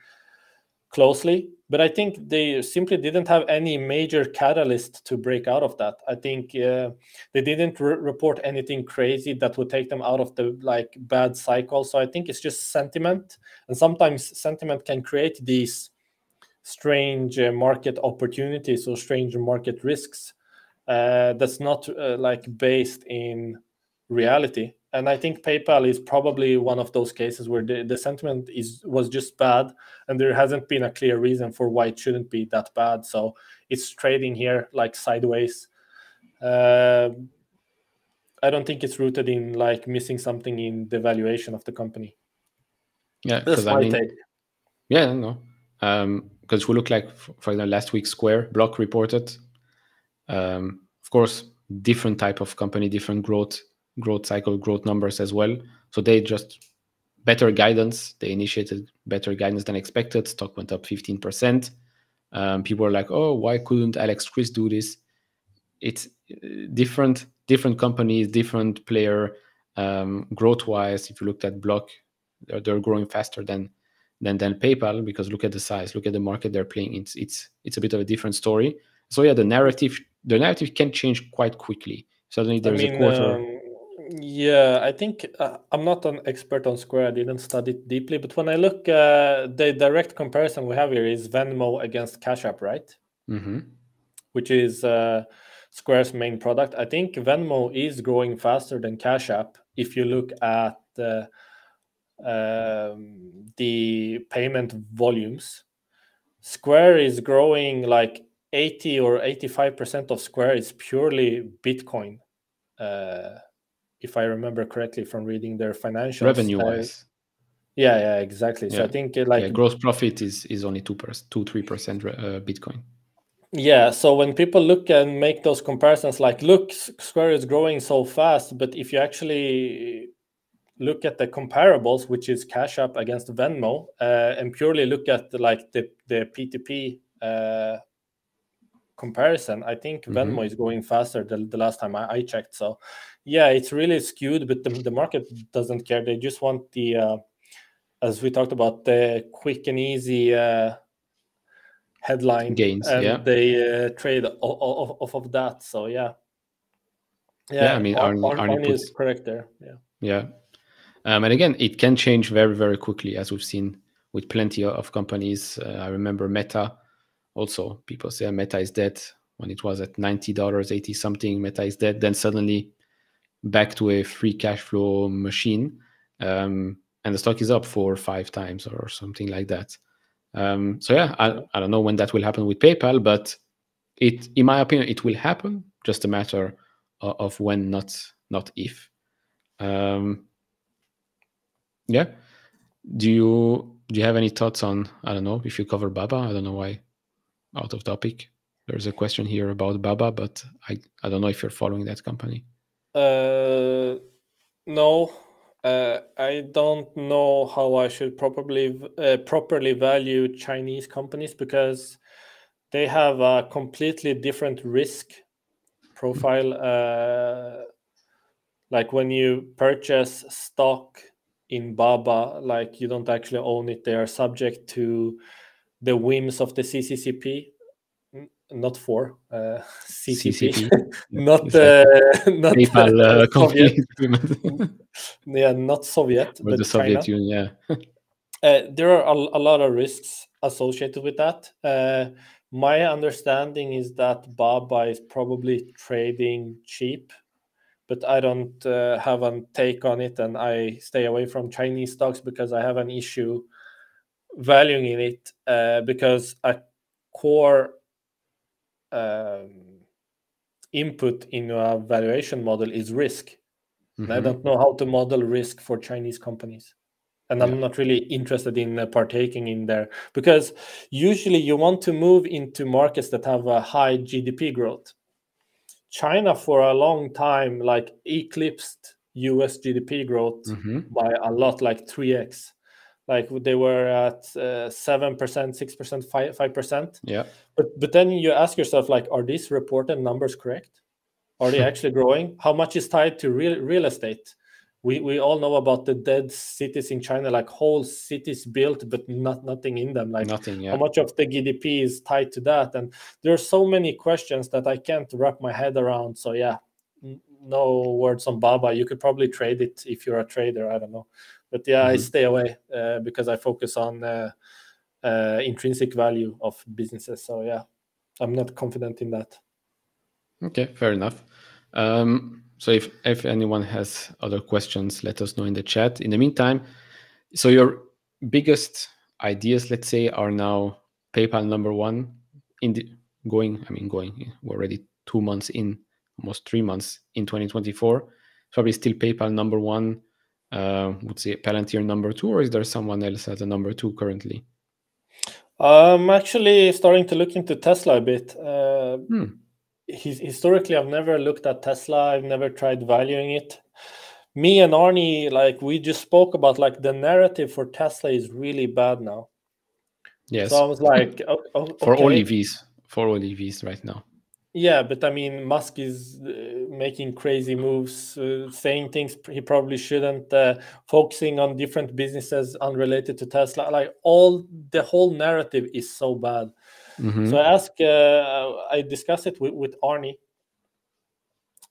Speaker 2: closely but I think they simply didn't have any major catalyst to break out of that. I think uh, they didn't re- report anything crazy that would take them out of the like bad cycle. So I think it's just sentiment, and sometimes sentiment can create these strange uh, market opportunities or strange market risks uh, that's not uh, like based in reality and I think PayPal is probably one of those cases where the, the sentiment is was just bad, and there hasn't been a clear reason for why it shouldn't be that bad. So it's trading here like sideways. Uh, I don't think it's rooted in like missing something in the valuation of the company.
Speaker 1: Yeah, that's my I mean, take. Yeah, no, because um, we look like for example last week Square Block reported. Um, of course, different type of company, different growth growth cycle, growth numbers as well. So they just better guidance. They initiated better guidance than expected. Stock went up 15%. Um, people were like, "Oh, why couldn't Alex Chriss do this?" It's uh, different, different companies, different player um, growth-wise. If you looked at Block, they're, they're growing faster than than than PayPal because look at the size, look at the market they're playing. It's it's it's a bit of a different story. So yeah, the narrative the narrative can change quite quickly. Suddenly there's I mean, a quarter. Um
Speaker 2: yeah, I think uh, I'm not an expert on Square. I didn't study it deeply, but when I look, uh, the direct comparison we have here is Venmo against Cash App, right?
Speaker 1: Mm-hmm.
Speaker 2: Which is uh, Square's main product. I think Venmo is growing faster than Cash App if you look at the um, the payment volumes. Square is growing like 80 or 85% of Square is purely Bitcoin. Uh, if I remember correctly from reading their financials.
Speaker 1: Revenue wise.
Speaker 2: Yeah, yeah, exactly. Yeah. So I think uh, like yeah,
Speaker 1: gross profit is is only two percent, two three percent uh, Bitcoin.
Speaker 2: Yeah, so when people look and make those comparisons, like, look, Square is growing so fast, but if you actually look at the comparables, which is Cash App against Venmo, uh, and purely look at the, like the the P2P uh, comparison, I think mm-hmm. Venmo is going faster than the last time I, I, checked. So, yeah, it's really skewed, but the, the market doesn't care. They just want the, uh, as we talked about, the quick and easy uh, headline
Speaker 1: gains.
Speaker 2: And
Speaker 1: yeah,
Speaker 2: they uh, trade off, off of that. So, yeah.
Speaker 1: Yeah, yeah I mean,
Speaker 2: Arny puts, is correct there. Yeah.
Speaker 1: Yeah. Um, and again, it can change very, very quickly, as we've seen with plenty of companies. Uh, I remember Meta also. People say Meta is dead when it was at $90, 80 something. Meta is dead. Then suddenly back to a free cash flow machine. Um, and the stock is up four or five times or something like that. Um, so yeah, I, I don't know when that will happen with PayPal, but it, in my opinion, it will happen. Just a matter of, of when, not not if. Um, yeah. Do you do you have any thoughts on I don't know if you cover Baba? I don't know why out of topic. There's a question here about Baba, but I I don't know if you're following that company.
Speaker 2: Uh, no, uh, I don't know how I should properly uh, properly value Chinese companies because they have a completely different risk profile. Uh, like when you purchase stock in Baba, like you don't actually own it. They are subject to the whims of the CCCP, not for uh, CCP, not uh, not
Speaker 1: PayPal, uh,
Speaker 2: Soviet. yeah, not Soviet,
Speaker 1: or but the Soviet China. Union.
Speaker 2: Yeah, uh, there are a, a, lot of risks associated with that. Uh, my understanding is that Baba is probably trading cheap but I don't uh, have a take on it, and I stay away from Chinese stocks because I have an issue valuing in it uh, because a core um, input in a valuation model is risk. Mm-hmm. I don't know how to model risk for Chinese companies. And yeah. I'm not really interested in uh, partaking in there because usually you want to move into markets that have a high GDP growth China for a long time like eclipsed US GDP growth mm-hmm. by a lot, like 3x. Like they were at uh, seven percent, six percent, five five percent.
Speaker 1: Yeah.
Speaker 2: But but then you ask yourself, like, are these reported numbers correct? Are they actually growing? How much is tied to real real estate? we, we all know about the dead cities in China, like whole cities built, but not nothing in them. Like
Speaker 1: nothing. Yeah.
Speaker 2: How much of the GDP is tied to that? And there are so many questions that I can't wrap my head around. So yeah, no words on Baba. You could probably trade it if you're a trader. I don't know, but yeah, mm-hmm. I stay away uh, because I focus on uh, uh, intrinsic value of businesses. So yeah, I'm not confident in that.
Speaker 1: Okay, fair enough. Um, so if, if anyone has other questions, let us know in the chat. In the meantime, so your biggest ideas, let's say, are now PayPal number one in the going, I mean, going, we're already two months in, almost three months in 2024. Probably still PayPal number one, uh, would say Palantir number two, or is there someone else at the number two currently?
Speaker 2: I'm actually starting to look into Tesla a bit. Uh, hmm historically I've never looked at Tesla. I've never tried valuing it. Me and Arny, like we just spoke about, like the narrative for Tesla is really bad now.
Speaker 1: Yes.
Speaker 2: So I was like, oh,
Speaker 1: for all EVs, for all EVs right now.
Speaker 2: Yeah, but I mean, Musk is uh, making crazy moves, uh, saying things he probably shouldn't, uh, focusing on different businesses unrelated to Tesla. Like all the whole narrative is so bad. Mm-hmm. So I ask, uh, I discuss it with, with Arny,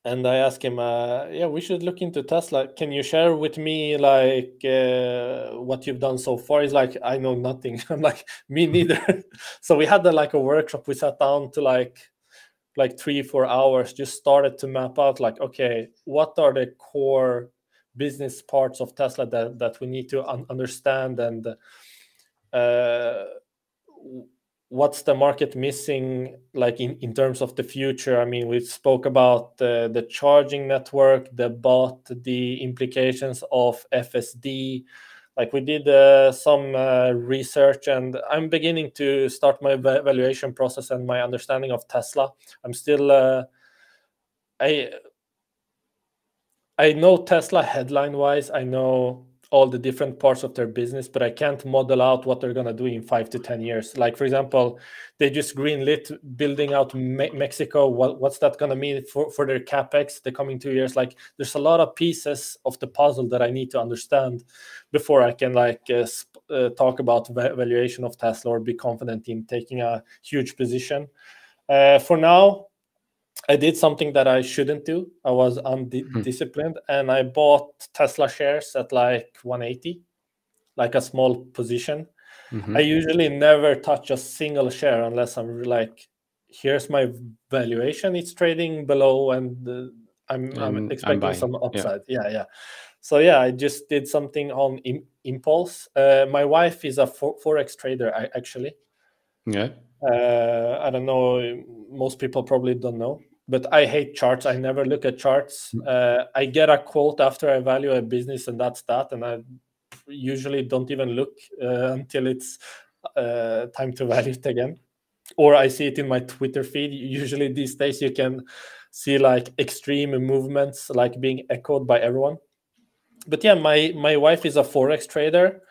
Speaker 2: and I ask him, uh, yeah, we should look into Tesla. Can you share with me like uh, what you've done so far? He's like, I know nothing. I'm like, me neither. so we had the, like a workshop. We sat down to like like three four hours. Just started to map out like, okay, what are the core business parts of Tesla that that we need to un- understand and. Uh, what's the market missing like in, in terms of the future i mean we spoke about the, the charging network the bot the implications of fsd like we did uh, some uh, research and i'm beginning to start my evaluation process and my understanding of tesla. I'm still uh, i i know tesla headline wise i know all the different parts of their business, but I can't model out what they're going to do in five to 10 years. Like, for example, they just greenlit building out Me- Mexico. What, what's that going to mean for, for their capex the coming two years? Like, there's a lot of pieces of the puzzle that I need to understand before I can, like, uh, uh, talk about valuation of Tesla or be confident in taking a huge position. Uh, for now, I did something that I shouldn't do. I was undisciplined hmm. and I bought Tesla shares at like 180, like a small position. Mm-hmm. I usually never touch a single share unless I'm like, here's my valuation. It's trading below and uh, I'm, I'm, expecting I'm some upside. Yeah. yeah, yeah. So yeah, I just did something on Im- impulse. Uh, my wife is a for- forex trader, I, actually.
Speaker 1: Yeah.
Speaker 2: Uh, I don't know. Most people probably don't know but I hate charts. I never look at charts. Hmm. Uh, I get a quote after I value a business, and that's that. And I usually don't even look uh, until it's uh, time to value it again, or I see it in my Twitter feed. Usually these days you can see like extreme movements, like being echoed by everyone. But yeah, my my wife is a forex trader.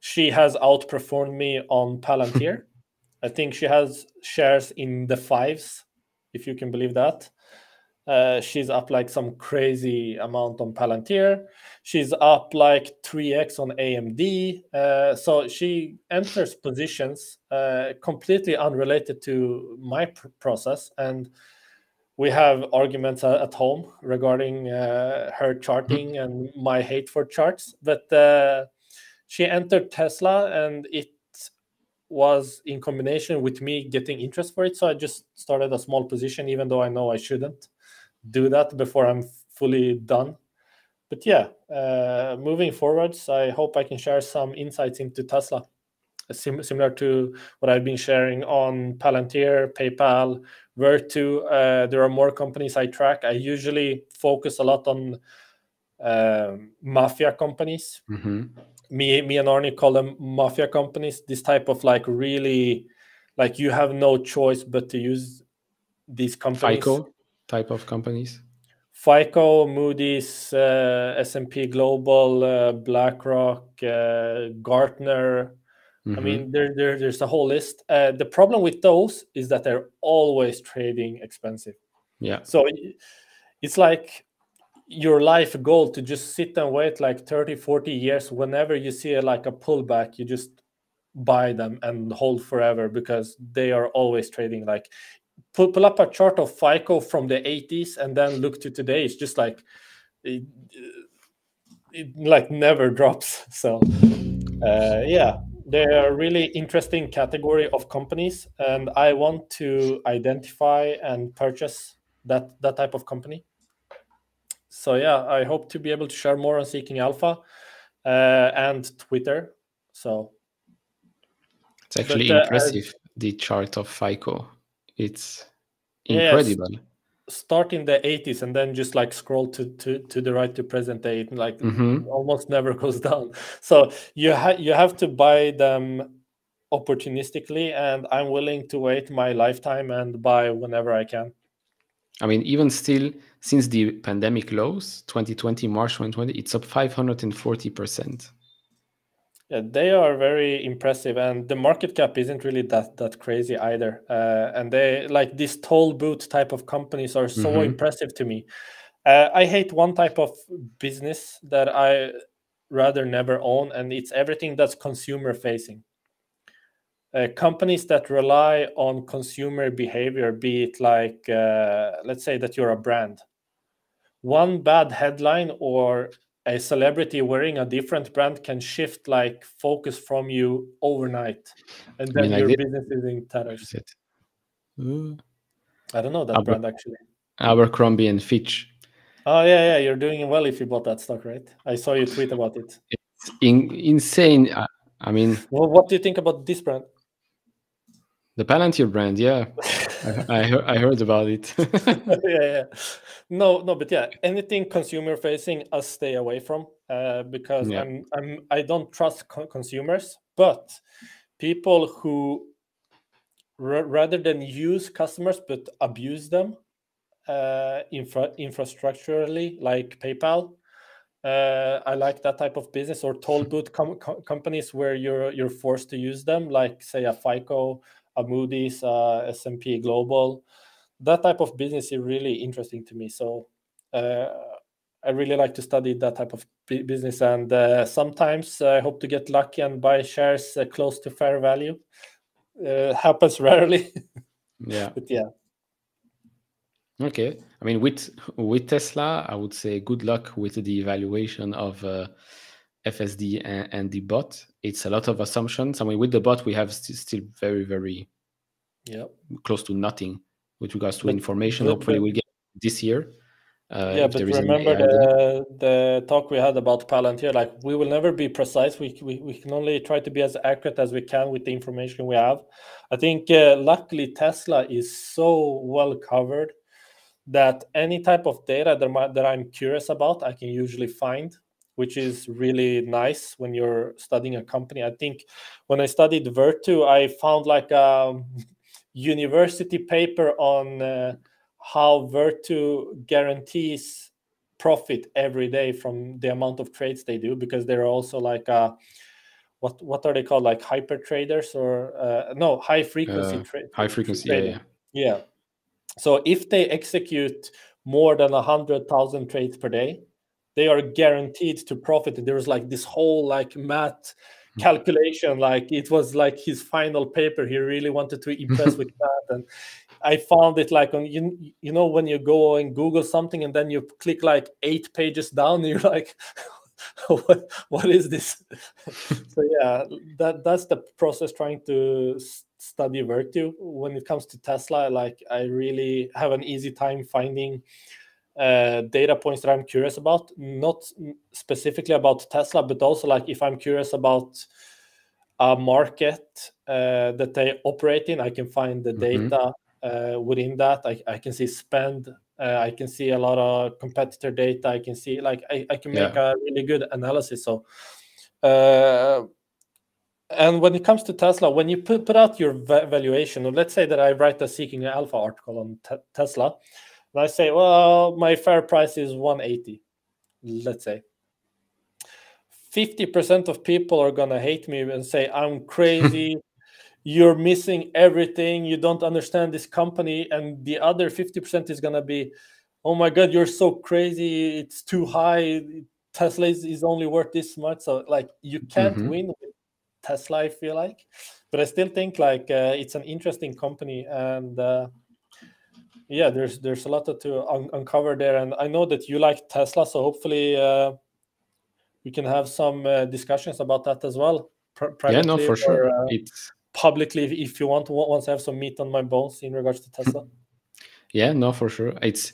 Speaker 2: She has outperformed me on Palantir. I think she has shares in the fives if you can believe that. Uh, she's up like some crazy amount on Palantir. She's up like 3x on AMD. Uh, so she enters positions uh, completely unrelated to my pr- process. And we have arguments at home regarding uh, her charting mm-hmm. and my hate for charts. But uh, she entered Tesla and it was in combination with me getting interest for it. So I just started a small position, even though I know I shouldn't do that before I'm fully done. But yeah, uh, moving forwards, I hope I can share some insights into Tesla, sim- similar to what I've been sharing on Palantir, PayPal, Virtu. Uh, there are more companies I track. I usually focus a lot on uh, mafia companies.
Speaker 1: Mm-hmm
Speaker 2: me me and Arny call them mafia companies. This type of like really like you have no choice but to use these companies.
Speaker 1: FICO type of companies.
Speaker 2: FICO, Moody's, uh, S&P Global, uh, BlackRock, uh, Gartner. Mm-hmm. I mean, there, there, there's a whole list. Uh, the problem with those is that they're always trading expensive.
Speaker 1: Yeah.
Speaker 2: So it's like your life goal to just sit and wait like 30 40 years whenever you see a, like a pullback you just buy them and hold forever because they are always trading. Like pull, pull up a chart of fico from the 80s and then look to today. It's just like it, it like never drops. So uh, yeah they're a really interesting category of companies and i want to identify and purchase that that type of company so yeah, I hope to be able to share more on Seeking Alpha uh, and Twitter. So
Speaker 1: it's actually but, uh, impressive the chart of FICO. It's incredible. Yes,
Speaker 2: start in the 80s and then just like scroll to to, to the right to present day, like mm-hmm. almost never goes down. So you have you have to buy them opportunistically, and I'm willing to wait my lifetime and buy whenever I can.
Speaker 1: I mean, even still, since the pandemic lows, 2020, March 2020, it's up 540%.
Speaker 2: Yeah, they are very impressive, and the market cap isn't really that that crazy either. Uh, and they like these toll booth type of companies are so mm-hmm. impressive to me. Uh, I hate one type of business that I rather never own, and it's everything that's consumer facing uh, companies that rely on consumer behavior, be it like, uh, let's say that you're a brand, one bad headline or a celebrity wearing a different brand can shift like focus from you overnight, and then I mean, your business is in tatters. I don't know that Aber- brand actually.
Speaker 1: Abercrombie and Fitch.
Speaker 2: Oh yeah, yeah, you're doing well if you bought that stock, right? I saw you tweet about it.
Speaker 1: It's in- insane. I mean,
Speaker 2: well, what do you think about this brand?
Speaker 1: The Palantir brand, yeah, I, I, heard, I heard about it.
Speaker 2: yeah, yeah, no, no, but yeah, anything consumer facing, I stay away from uh, because yeah. I'm, I'm, I don't trust co- consumers. But people who r- rather than use customers but abuse them uh, infra- infrastructurally, like PayPal, Uh, I like that type of business or toll booth com- com- companies where you're you're forced to use them, like say a FICO, a Moody's, uh, S&P Global. That type of business is really interesting to me. So uh, I really like to study that type of business, and uh, sometimes I hope to get lucky and buy shares uh, close to fair value. Uh, happens rarely.
Speaker 1: Yeah.
Speaker 2: but yeah.
Speaker 1: Okay. I mean, with with Tesla, I would say good luck with the evaluation of uh, FSD and, and, the bot. It's a lot of assumptions. I mean, with the bot, we have st- still very, very
Speaker 2: yeah
Speaker 1: close to nothing with regards to but, information. But, Hopefully, we get this year. Uh, yeah,
Speaker 2: but remember the the talk we had about Palantir. Like, we will never be precise. We, we we can only try to be as accurate as we can with the information we have. I think, uh, luckily, Tesla is so well covered that any type of data that, that I'm curious about, I can usually find, which is really nice when you're studying a company. I think when I studied Virtu, I found like a university paper on uh, how Virtu guarantees profit every day from the amount of trades they do, because they're also like a, what what are they called? Like hyper traders or uh, no high frequency uh,
Speaker 1: trade high frequency yeah, yeah
Speaker 2: yeah. So if they execute more than 100,000 trades per day, they are guaranteed to profit. And there was like this whole like math hmm. calculation, like it was like his final paper. He really wanted to impress with that And I found it like on you, you know when you go and Google something and then you click like eight pages down, you're like, what what is this? so yeah, that that's the process trying to study Virtu When it comes to Tesla, like I really have an easy time finding uh, data points that I'm curious about. Not specifically about Tesla, but also like if I'm curious about a market uh, that they operate in, I can find the mm-hmm. data uh, within that. I, I can see spend. Uh, I can see a lot of competitor data. I can see like I, I can make yeah. a really good analysis. So uh, and when it comes to Tesla, when you put, put out your valuation, or let's say that I write a Seeking Alpha article on te- Tesla, and I say, well, my fair price is 180, let's say. 50% of people are going to hate me and say, I'm crazy. You're missing everything. You don't understand this company. And the other 50% is going to be, oh my God, you're so crazy. It's too high. Tesla is, only worth this much. So, like, you can't mm-hmm. win with Tesla, I feel like. But I still think like uh, it's an interesting company, and uh, yeah, there's there's a lot to un- uncover there. And I know that you like Tesla, so hopefully uh, we can have some uh, discussions about that as well.
Speaker 1: Yeah, no, for or, sure. Uh, it's
Speaker 2: publicly if you want. Once I have some meat on my bones in regards to Tesla.
Speaker 1: yeah, no, for sure. It's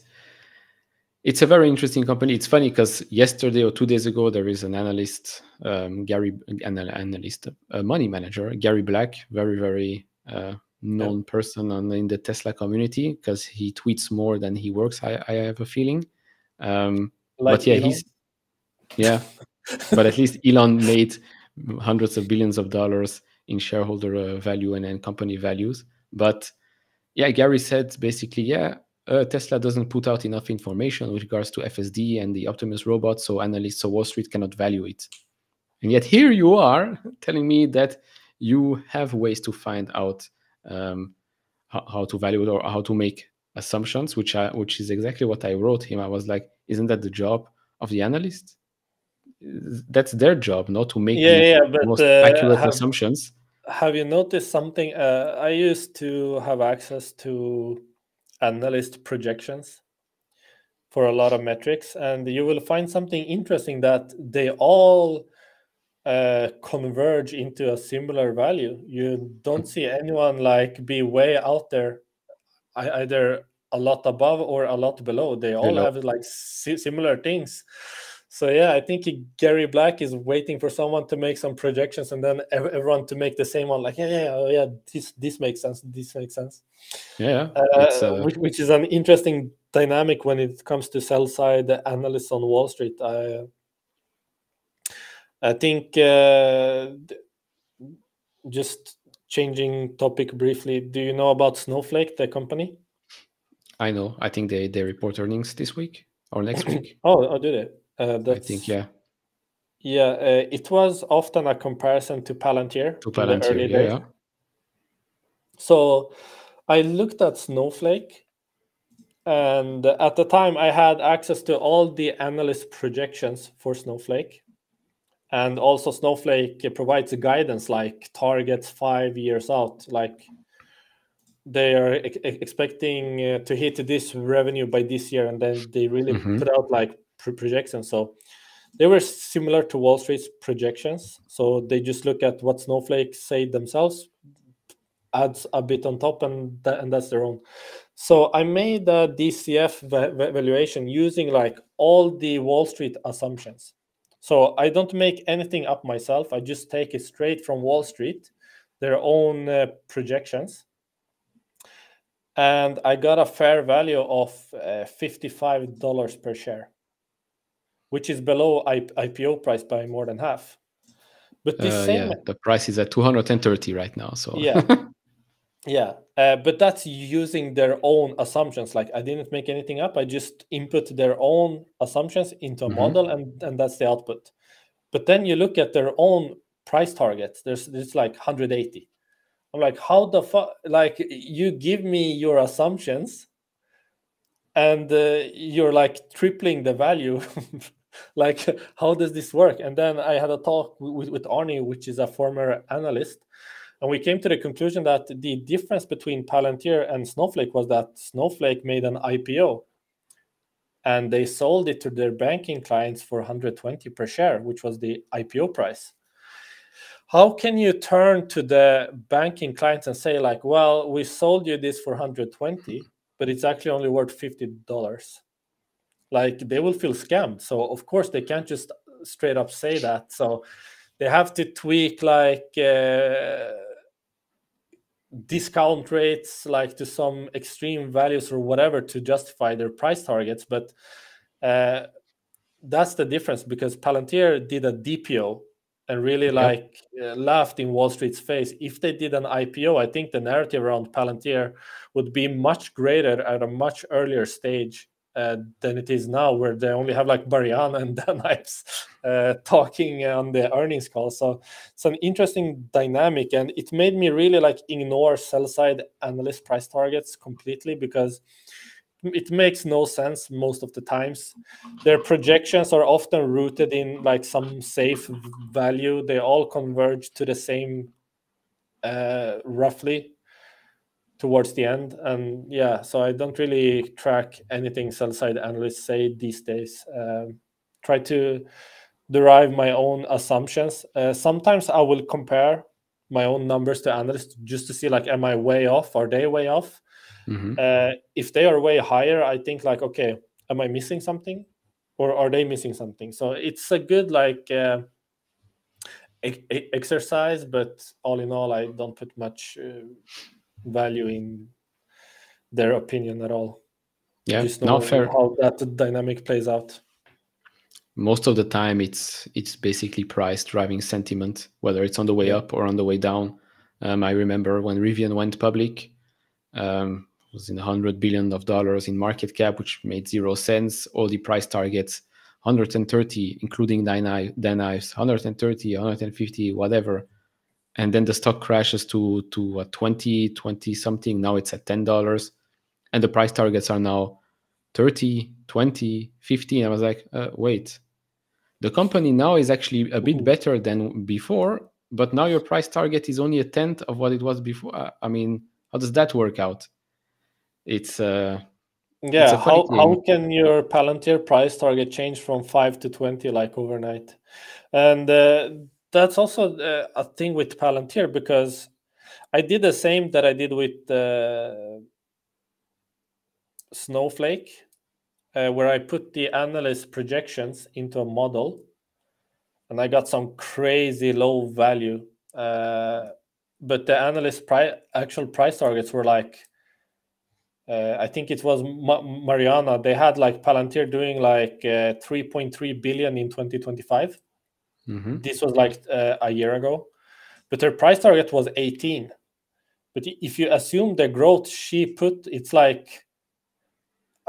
Speaker 1: it's a very interesting company. It's funny because yesterday or two days ago, there is an analyst, um, Gary, an analyst, a money manager, Gary Black, very, very uh, known yeah. person on, in the Tesla community because he tweets more than he works. I, I have a feeling. Um, like but yeah, Elon? he's yeah, but at least Elon made hundreds of billions of dollars in shareholder uh, value and, and company values. But yeah, Gary said basically, yeah, uh, Tesla doesn't put out enough information with regards to FSD and the Optimus robot, so analysts of Wall Street cannot value it. And yet here you are telling me that you have ways to find out um, how, how, to value it or how to make assumptions, which I, which is exactly what I wrote him. I was like, isn't that the job of the analyst? That's their job, not to make
Speaker 2: yeah, the yeah, but,
Speaker 1: most uh, accurate have, assumptions.
Speaker 2: Have you noticed something? Uh, I used to have access to analyst projections for a lot of metrics and you will find something interesting that they all uh, converge into a similar value you don't see anyone like be way out there either a lot above or a lot below they all below. have like similar things so yeah, I think Gary Black is waiting for someone to make some projections, and then everyone to make the same one. Like, yeah, yeah, oh, yeah, this this makes sense. This makes sense.
Speaker 1: Yeah,
Speaker 2: uh, uh... Which, which, is an interesting dynamic when it comes to sell side analysts on Wall Street. I I think uh, just changing topic briefly. Do you know about Snowflake, the company?
Speaker 1: I know. I think they they report earnings this week or next week.
Speaker 2: oh, oh, do they? Uh,
Speaker 1: I think yeah.
Speaker 2: Yeah, uh, it was often a comparison to Palantir.
Speaker 1: To Palantir, yeah, yeah.
Speaker 2: So I looked at Snowflake, and at the time I had access to all the analyst projections for Snowflake. And also, Snowflake provides a guidance like targets five years out, like they are ex- expecting uh, to hit this revenue by this year, and then they really
Speaker 1: Mhm.
Speaker 2: put out like pro- projections. So they were similar to Wall Street's projections. So they just look at what Snowflake say themselves, adds a bit on top, and that, and that's their own. So I made a DCF va- valuation using like all the Wall Street assumptions. So I don't make anything up myself. I just take it straight from Wall Street, their own uh, projections. And I got a fair value of uh, $55 per share, which is below I- IPO price by more than half. But this
Speaker 1: Uh,
Speaker 2: same
Speaker 1: yeah, the price is at 230 right now. So
Speaker 2: Yeah. Yeah, uh, but that's using their own assumptions. Like I didn't make anything up. I just input their own assumptions into a
Speaker 1: Mhm.
Speaker 2: model, and and that's the output. But then you look at their own price targets. There's it's like 180. I'm like, how the fuck? Like you give me your assumptions, and uh, you're like tripling the value. like how does this work? And then I had a talk with with Arny, which is a former analyst, and we came to the conclusion that the difference between Palantir and Snowflake was that Snowflake made an IPO and they sold it to their banking clients for 120 per share, which was the IPO price. How can you turn to the banking clients and say, like, well, we sold you this for 120, but it's actually only worth $50? Like, they will feel scammed. So, of course, they can't just straight up say that. So, they have to tweak like uh, discount rates like to some extreme values or whatever to justify their price targets but uh, that's the difference because palantir did a dpo and really like uh, laughed in wall street's face. If they did an ipo i think the narrative around palantir would be much greater at a much earlier stage uh, than it is now, where they only have like Mariana and Dan Ives uh, talking on the earnings call. So it's an interesting dynamic, and it made me really like ignore sell side analyst price targets completely because it makes no sense most of the times. Their projections are often rooted in like some safe value. They all converge to the same uh, roughly towards the end. And yeah, so I don't really track anything sell side analysts say these days. Um, try to derive my own assumptions. Uh, sometimes I will compare my own numbers to analysts just to see like, am I way off? Are they way off?
Speaker 1: Mhm.
Speaker 2: Uh, if they are way higher, I think like, okay, am I missing something, or are they missing something? So it's a good like uh, e- e- exercise, but all in all, I don't put much value in their opinion at all.
Speaker 1: Yeah,
Speaker 2: just
Speaker 1: no fair.
Speaker 2: how that dynamic plays out.
Speaker 1: Most of the time, it's it's basically price driving sentiment, whether it's on the way up or on the way down. Um, I remember when Rivian went public, um, it was in a hundred billion of dollars in market cap, which made zero sense. All the price targets, 130, including Dan Ives, 130, 150, whatever. And then the stock crashes to to what, 20, 20 something. Now it's at ten dollars, and the price targets are now 30, 20, 50. I was like, uh, wait, the company now is actually a bit better than before, but now your price target is only a tenth of what it was before. Uh, I mean, how does that work out? It's uh,
Speaker 2: Yeah,
Speaker 1: funny
Speaker 2: how how can your Palantir price target change from five to twenty like overnight? And uh, that's also uh, a thing with Palantir because I did the same that I did with uh, Snowflake, uh, where I put the analyst projections into a model, and I got some crazy low value. Uh, but the analyst pri- actual price targets were like uh, I think it was Ma- Mariana. They had like Palantir doing like uh, 3.3 billion in 2025.
Speaker 1: Mhm.
Speaker 2: This was like uh, a year ago, but her price target was 18. But if you assume the growth she put, it's like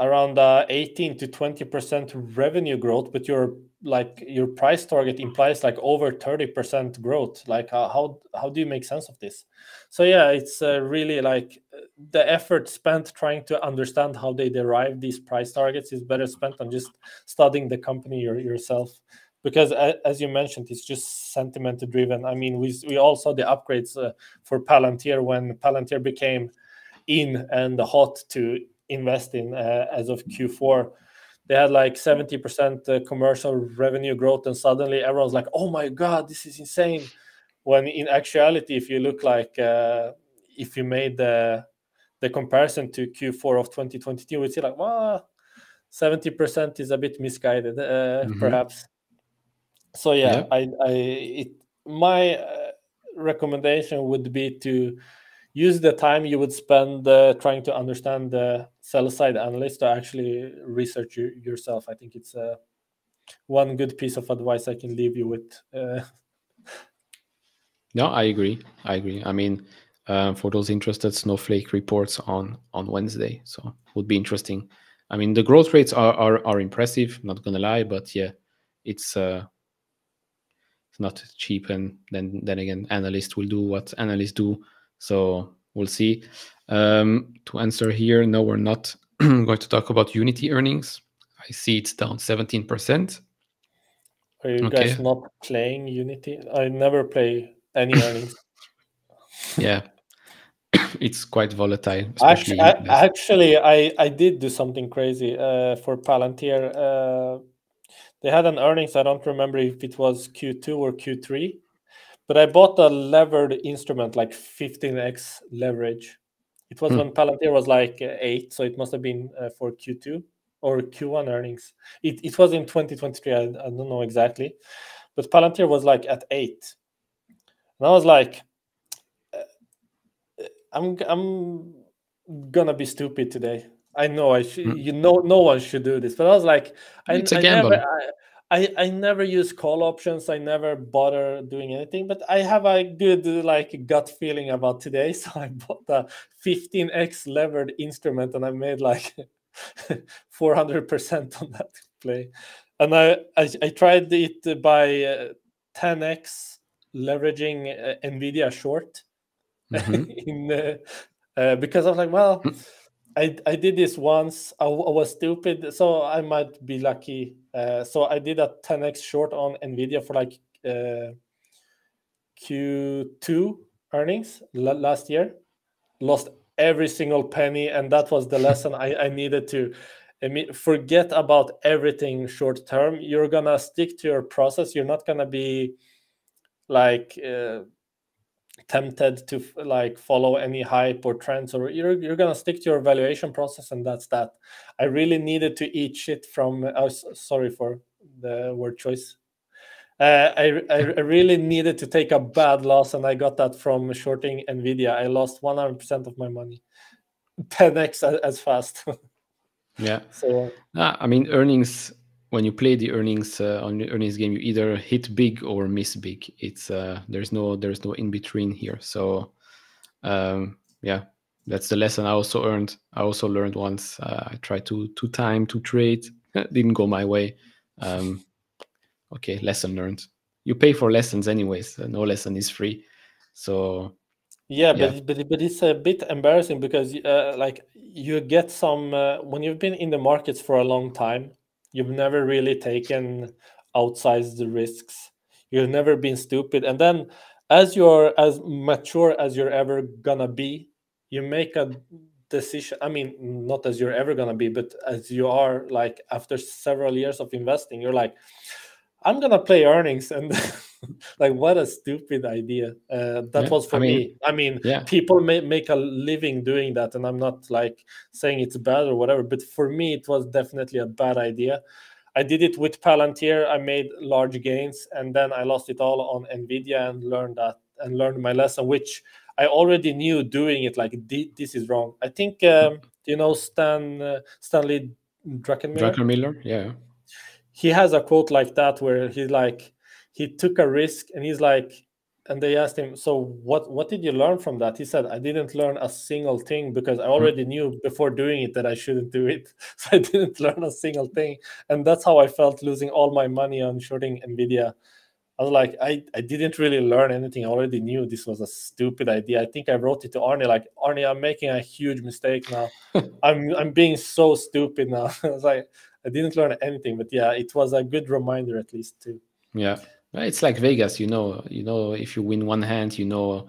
Speaker 2: around uh, 18 to 20 percent revenue growth, but your like your price target implies like over 30 percent growth. Like uh, how how do you make sense of this? So yeah, it's uh, really like the effort spent trying to understand how they derive these price targets is better spent on just studying the company your, yourself because as you mentioned it's just sentiment driven i mean we, we all saw the upgrades uh, for palantir when palantir became in and hot to invest in uh, as of q4 they had like 70% uh, commercial revenue growth and suddenly everyone's like oh my god this is insane. When in actuality if you look like uh, if you made the the comparison to q4 of 2022 we'd see like well 70% is a bit misguided uh, mm-hmm. perhaps so yeah, yeah. i i it, my uh, recommendation would be to use the time you would spend uh, trying to understand the sell side analyst to actually research you, yourself. I think it's uh, one good piece of advice i can leave you with uh,
Speaker 1: no i agree. I agree. I mean uh, for those interested snowflake reports on on wednesday so would be interesting. I mean the growth rates are are, are impressive not gonna lie but yeah it's uh it's not cheap and then then again analysts will do what analysts do. So we'll see. Um, to answer here no we're not going to talk about unity earnings. I see it's down 17%
Speaker 2: are you okay. guys not playing unity? I never play any earnings.
Speaker 1: Yeah. It's quite volatile
Speaker 2: actually I, actually I, I did do something crazy uh, for palantir uh, they had an earnings. I don't remember if it was Q2 or Q3, but I bought a levered instrument like 15x leverage. It was hmm. when Palantir was like uh, eight, so it must have been uh, for Q2 or Q1 earnings. It, it was in 2023. I, I don't know exactly, but Palantir was like at eight, and I was like, uh, I'm I'm gonna be stupid today. I know I should. Mm. You know, no one should do this. But I was like, I,
Speaker 1: it's a I gamble.
Speaker 2: Never, I, I, I never use call options. I never bother doing anything. But I have a good like gut feeling about today, so I bought a 15x levered instrument, and I made like 400 percent on that play. And I I, I tried it by uh, 10x leveraging uh, Nvidia short mm-hmm. in uh, uh, because I was like, well. I, I did this once. I, I, was stupid, so I might be lucky. Uh, so I did a 10x short on Nvidia for like uh, Q2 earnings l- last year. Lost every single penny, and that was the lesson I, I needed to. I mean, forget about everything short term. You're gonna stick to your process. You're not gonna be like. Uh, tempted to like follow any hype or trends or you're, you're gonna stick to your evaluation process and that's that. I really needed to eat shit from oh sorry for the word choice. Uh, I, I really needed to take a bad loss and i got that from shorting nvidia. I lost 100% of my money. 10x as, as fast.
Speaker 1: Yeah. So uh, i mean earnings when you play the earnings uh, on earnings game, you either hit big or miss big. It's uh, there's no there's no in between here. So um, yeah, that's the lesson I also earned. I also learned once. Uh, I tried to to time to trade, didn't go my way. Um, okay, lesson learned. You pay for lessons anyways. no lesson is free. So
Speaker 2: yeah, yeah, but but but it's a bit embarrassing because uh, like you get some uh, when you've been in the markets for a long time You've never really taken outsized the risks. You've never been stupid. And then as you're as mature as you're ever gonna be, you make a decision. I mean, not as you're ever gonna be, but as you are like after several years of investing, you're like, I'm gonna play earnings and like what a stupid idea. Uh, that yeah, was for I mean, me. I mean yeah. people may make a living doing that and i'm not like saying it's bad or whatever but for me it was definitely a bad idea. I did it with palantir. I made large gains and then i lost it all on nvidia and learned that and learned my lesson which i already knew doing it like this is wrong. I think um, you know stan uh, stanley druckenmiller?
Speaker 1: Druckenmiller yeah.
Speaker 2: He has a quote like that where he's like he took a risk and he's like and they asked him, "So what what did you learn from that?" He said, "I didn't learn a single thing because I mm-hmm. already knew before doing it that I shouldn't do it. So I didn't learn a single thing, and that's how I felt losing all my money on shorting Nvidia." I was like, I, I didn't really learn anything. I already knew this was a stupid idea. I think I wrote it to Arny, like, Arny, I'm making a huge mistake now. I'm I'm being so stupid now. I was like, I didn't learn anything, but yeah, it was a good reminder at least too.
Speaker 1: Yeah. It's like Vegas, you know, you know, if you win one hand, you know,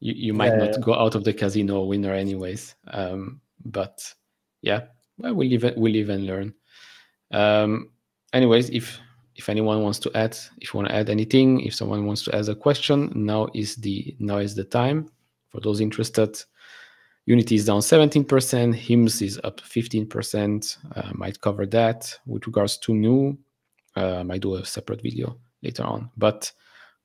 Speaker 1: you, you might yeah, not yeah. go out of the casino winner anyways. Um, but yeah, well, we'll live, we'll live and learn. Um, anyways, if if anyone wants to add, if you want to add anything, if someone wants to ask a question, now is the now is the time for those interested. Unity is down 17%, HIMS is up 15%. Uh, might cover that. With regards to new, uh, might do a separate video later on. But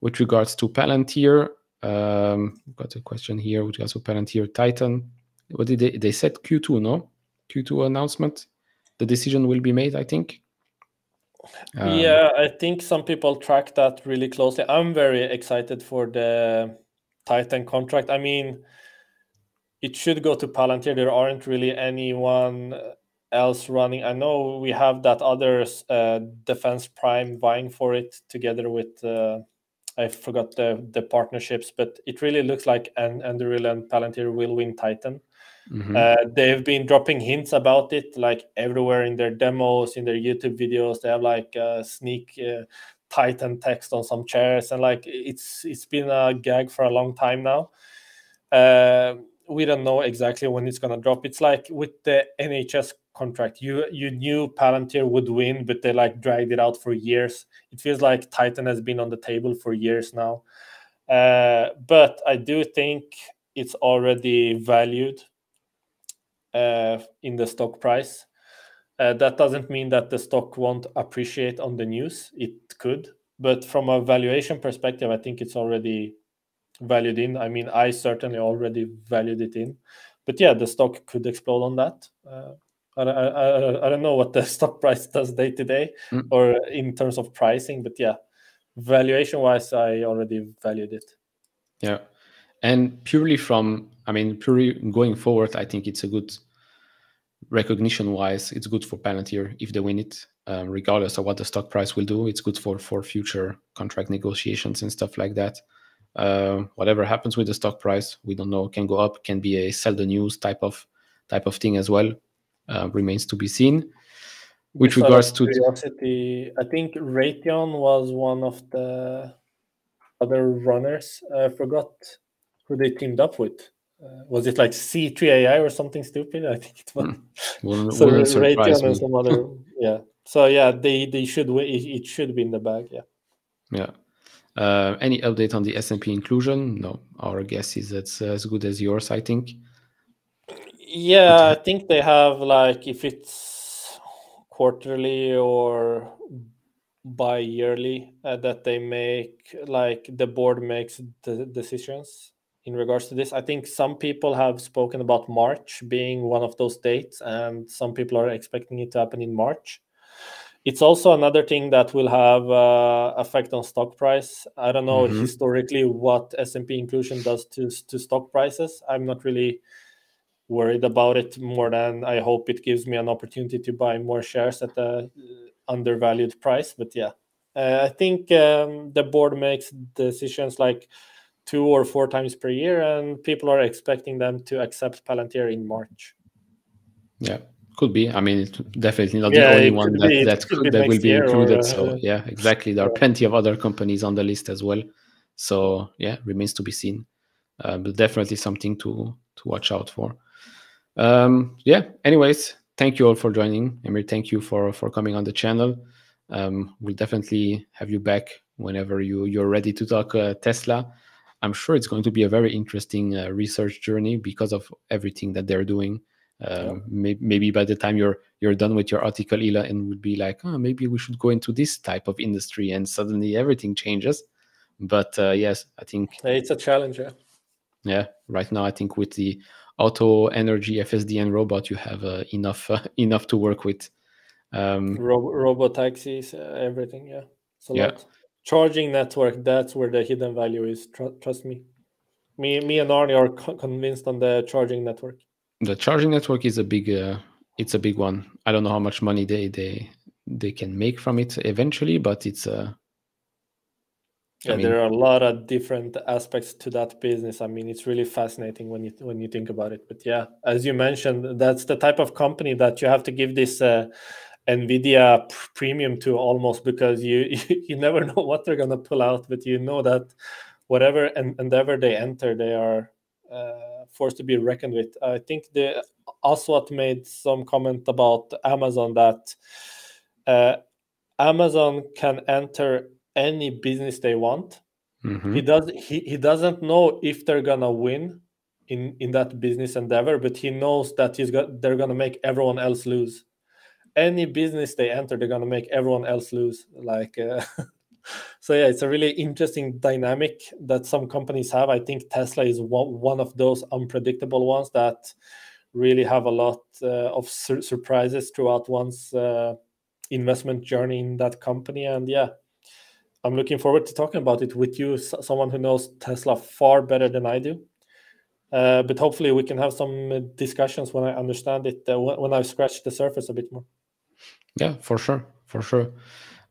Speaker 1: with regards to Palantir, um, got a question here with regards to Palantir Titan. What did they they said Q2, no? Q2 announcement. The decision will be made, I think.
Speaker 2: Um, yeah, I think some people track that really closely. I'm very excited for the Titan contract. I mean, it should go to Palantir. There aren't really anyone else running. I know we have that other uh, Defense Prime vying for it together with. Uh, I forgot the the partnerships, but it really looks like and Anduril and Palantir will win Titan. Mm-hmm. Uh, they've been dropping hints about it like everywhere in their demos, in their YouTube videos. They have like uh, sneak uh, Titan text on some chairs, and like it's it's been a gag for a long time now. Uh, we don't know exactly when it's gonna drop. It's like with the NHS contract. You you knew Palantir would win, but they like dragged it out for years. It feels like Titan has been on the table for years now. Uh, but I do think it's already valued uh, in the stock price. Uh, that doesn't mean that the stock won't appreciate on the news. It could, but from a valuation perspective, I think it's already valued in. I mean, I certainly already valued it in, but yeah, the stock could explode on that. Uh, I, I, I don't know what the stock price does day to day mm. or in terms of pricing, but yeah, valuation wise, I already valued it.
Speaker 1: Yeah. And purely from, I mean, purely going forward, I think it's a good recognition wise, it's good for Palantir if they win it, um, regardless of what the stock price will do. It's good for, for future contract negotiations and stuff like that. Uh, whatever happens with the stock price, we don't know, can go up, can be a sell the news type of type of thing as well uh, remains to be seen. With regards to
Speaker 2: curiosity, I think Raytheon was one of the other runners. I forgot who they teamed up with. Uh, was it like C3 AI or something stupid? I think it was. Mm. so Raytheon and some other, yeah. So yeah, they they should it, it should be in the bag. Yeah.
Speaker 1: Yeah. Uh, any update on the S&P inclusion? No, our guess is that's as good as yours. I think.
Speaker 2: Yeah, I think they have like if it's quarterly or bi-yearly uh, that they make like the board makes the decisions in regards to this. I think some people have spoken about March being one of those dates, and some people are expecting it to happen in March. It's also another thing that will have uh, effect on stock price. I don't know mm-hmm. historically what S&P inclusion does to to stock prices. I'm not really worried about it more than I hope it gives me an opportunity to buy more shares at a undervalued price. But yeah, uh, I think um, the board makes decisions like two or four times per year, and people are expecting them to accept Palantir in March.
Speaker 1: Yeah, could be. I mean, it's definitely not yeah, the only one that, that, could, that will be included. Or, uh, so yeah, exactly. There are plenty of other companies on the list as well. So yeah, remains to be seen. Uh, but definitely something to to watch out for. Um, yeah. Anyways, thank you all for joining. Emir, thank you for for coming on the channel. Um, we'll definitely have you back whenever you you're ready to talk uh, Tesla. I'm sure it's going to be a very interesting uh, research journey because of everything that they're doing. Um, yeah. may- maybe by the time you're you're done with your article, Ila, and would be like, oh, maybe we should go into this type of industry, and suddenly everything changes. But uh, yes, I think
Speaker 2: it's a challenge. Yeah.
Speaker 1: yeah. Right now, I think with the auto energy FSD and robot, you have uh, enough uh, enough to work with.
Speaker 2: Um, Ro- robot taxis, uh, everything. Yeah.
Speaker 1: So, yeah. Lot
Speaker 2: charging network that's where the hidden value is tr- trust me me me and arny are co- convinced on the charging network
Speaker 1: the charging network is a big uh, it's a big one i don't know how much money they they they can make from it eventually but it's a uh,
Speaker 2: yeah, I mean, there are a lot of different aspects to that business. I mean, it's really fascinating when you when you think about it. But yeah, as you mentioned, that's the type of company that you have to give this uh, Nvidia premium to almost because you you never know what they're gonna pull out, but you know that whatever and endeavor they enter, they are uh, forced to be reckoned with. I think the Aswath made some comment about Amazon that uh, Amazon can enter any business they want. Mm-hmm. He does he, he doesn't know if they're gonna win in in that business endeavor, but he knows that he's got they're gonna make everyone else lose any business they enter, they're gonna make everyone else lose. Like, uh, so yeah, it's a really interesting dynamic that some companies have. I think Tesla is one one of those unpredictable ones that really have a lot uh, of sur- surprises throughout one's uh, investment journey in that company. And yeah, I'm looking forward to talking about it with you, someone who knows Tesla far better than I do. Uh, but hopefully, we can have some discussions when I understand it, uh, when I've scratched the surface a bit more.
Speaker 1: Yeah, for sure, for sure.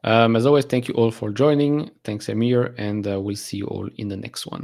Speaker 1: Um, as always, thank you all for joining. Thanks, Emir, and uh, we'll see you all in the next one.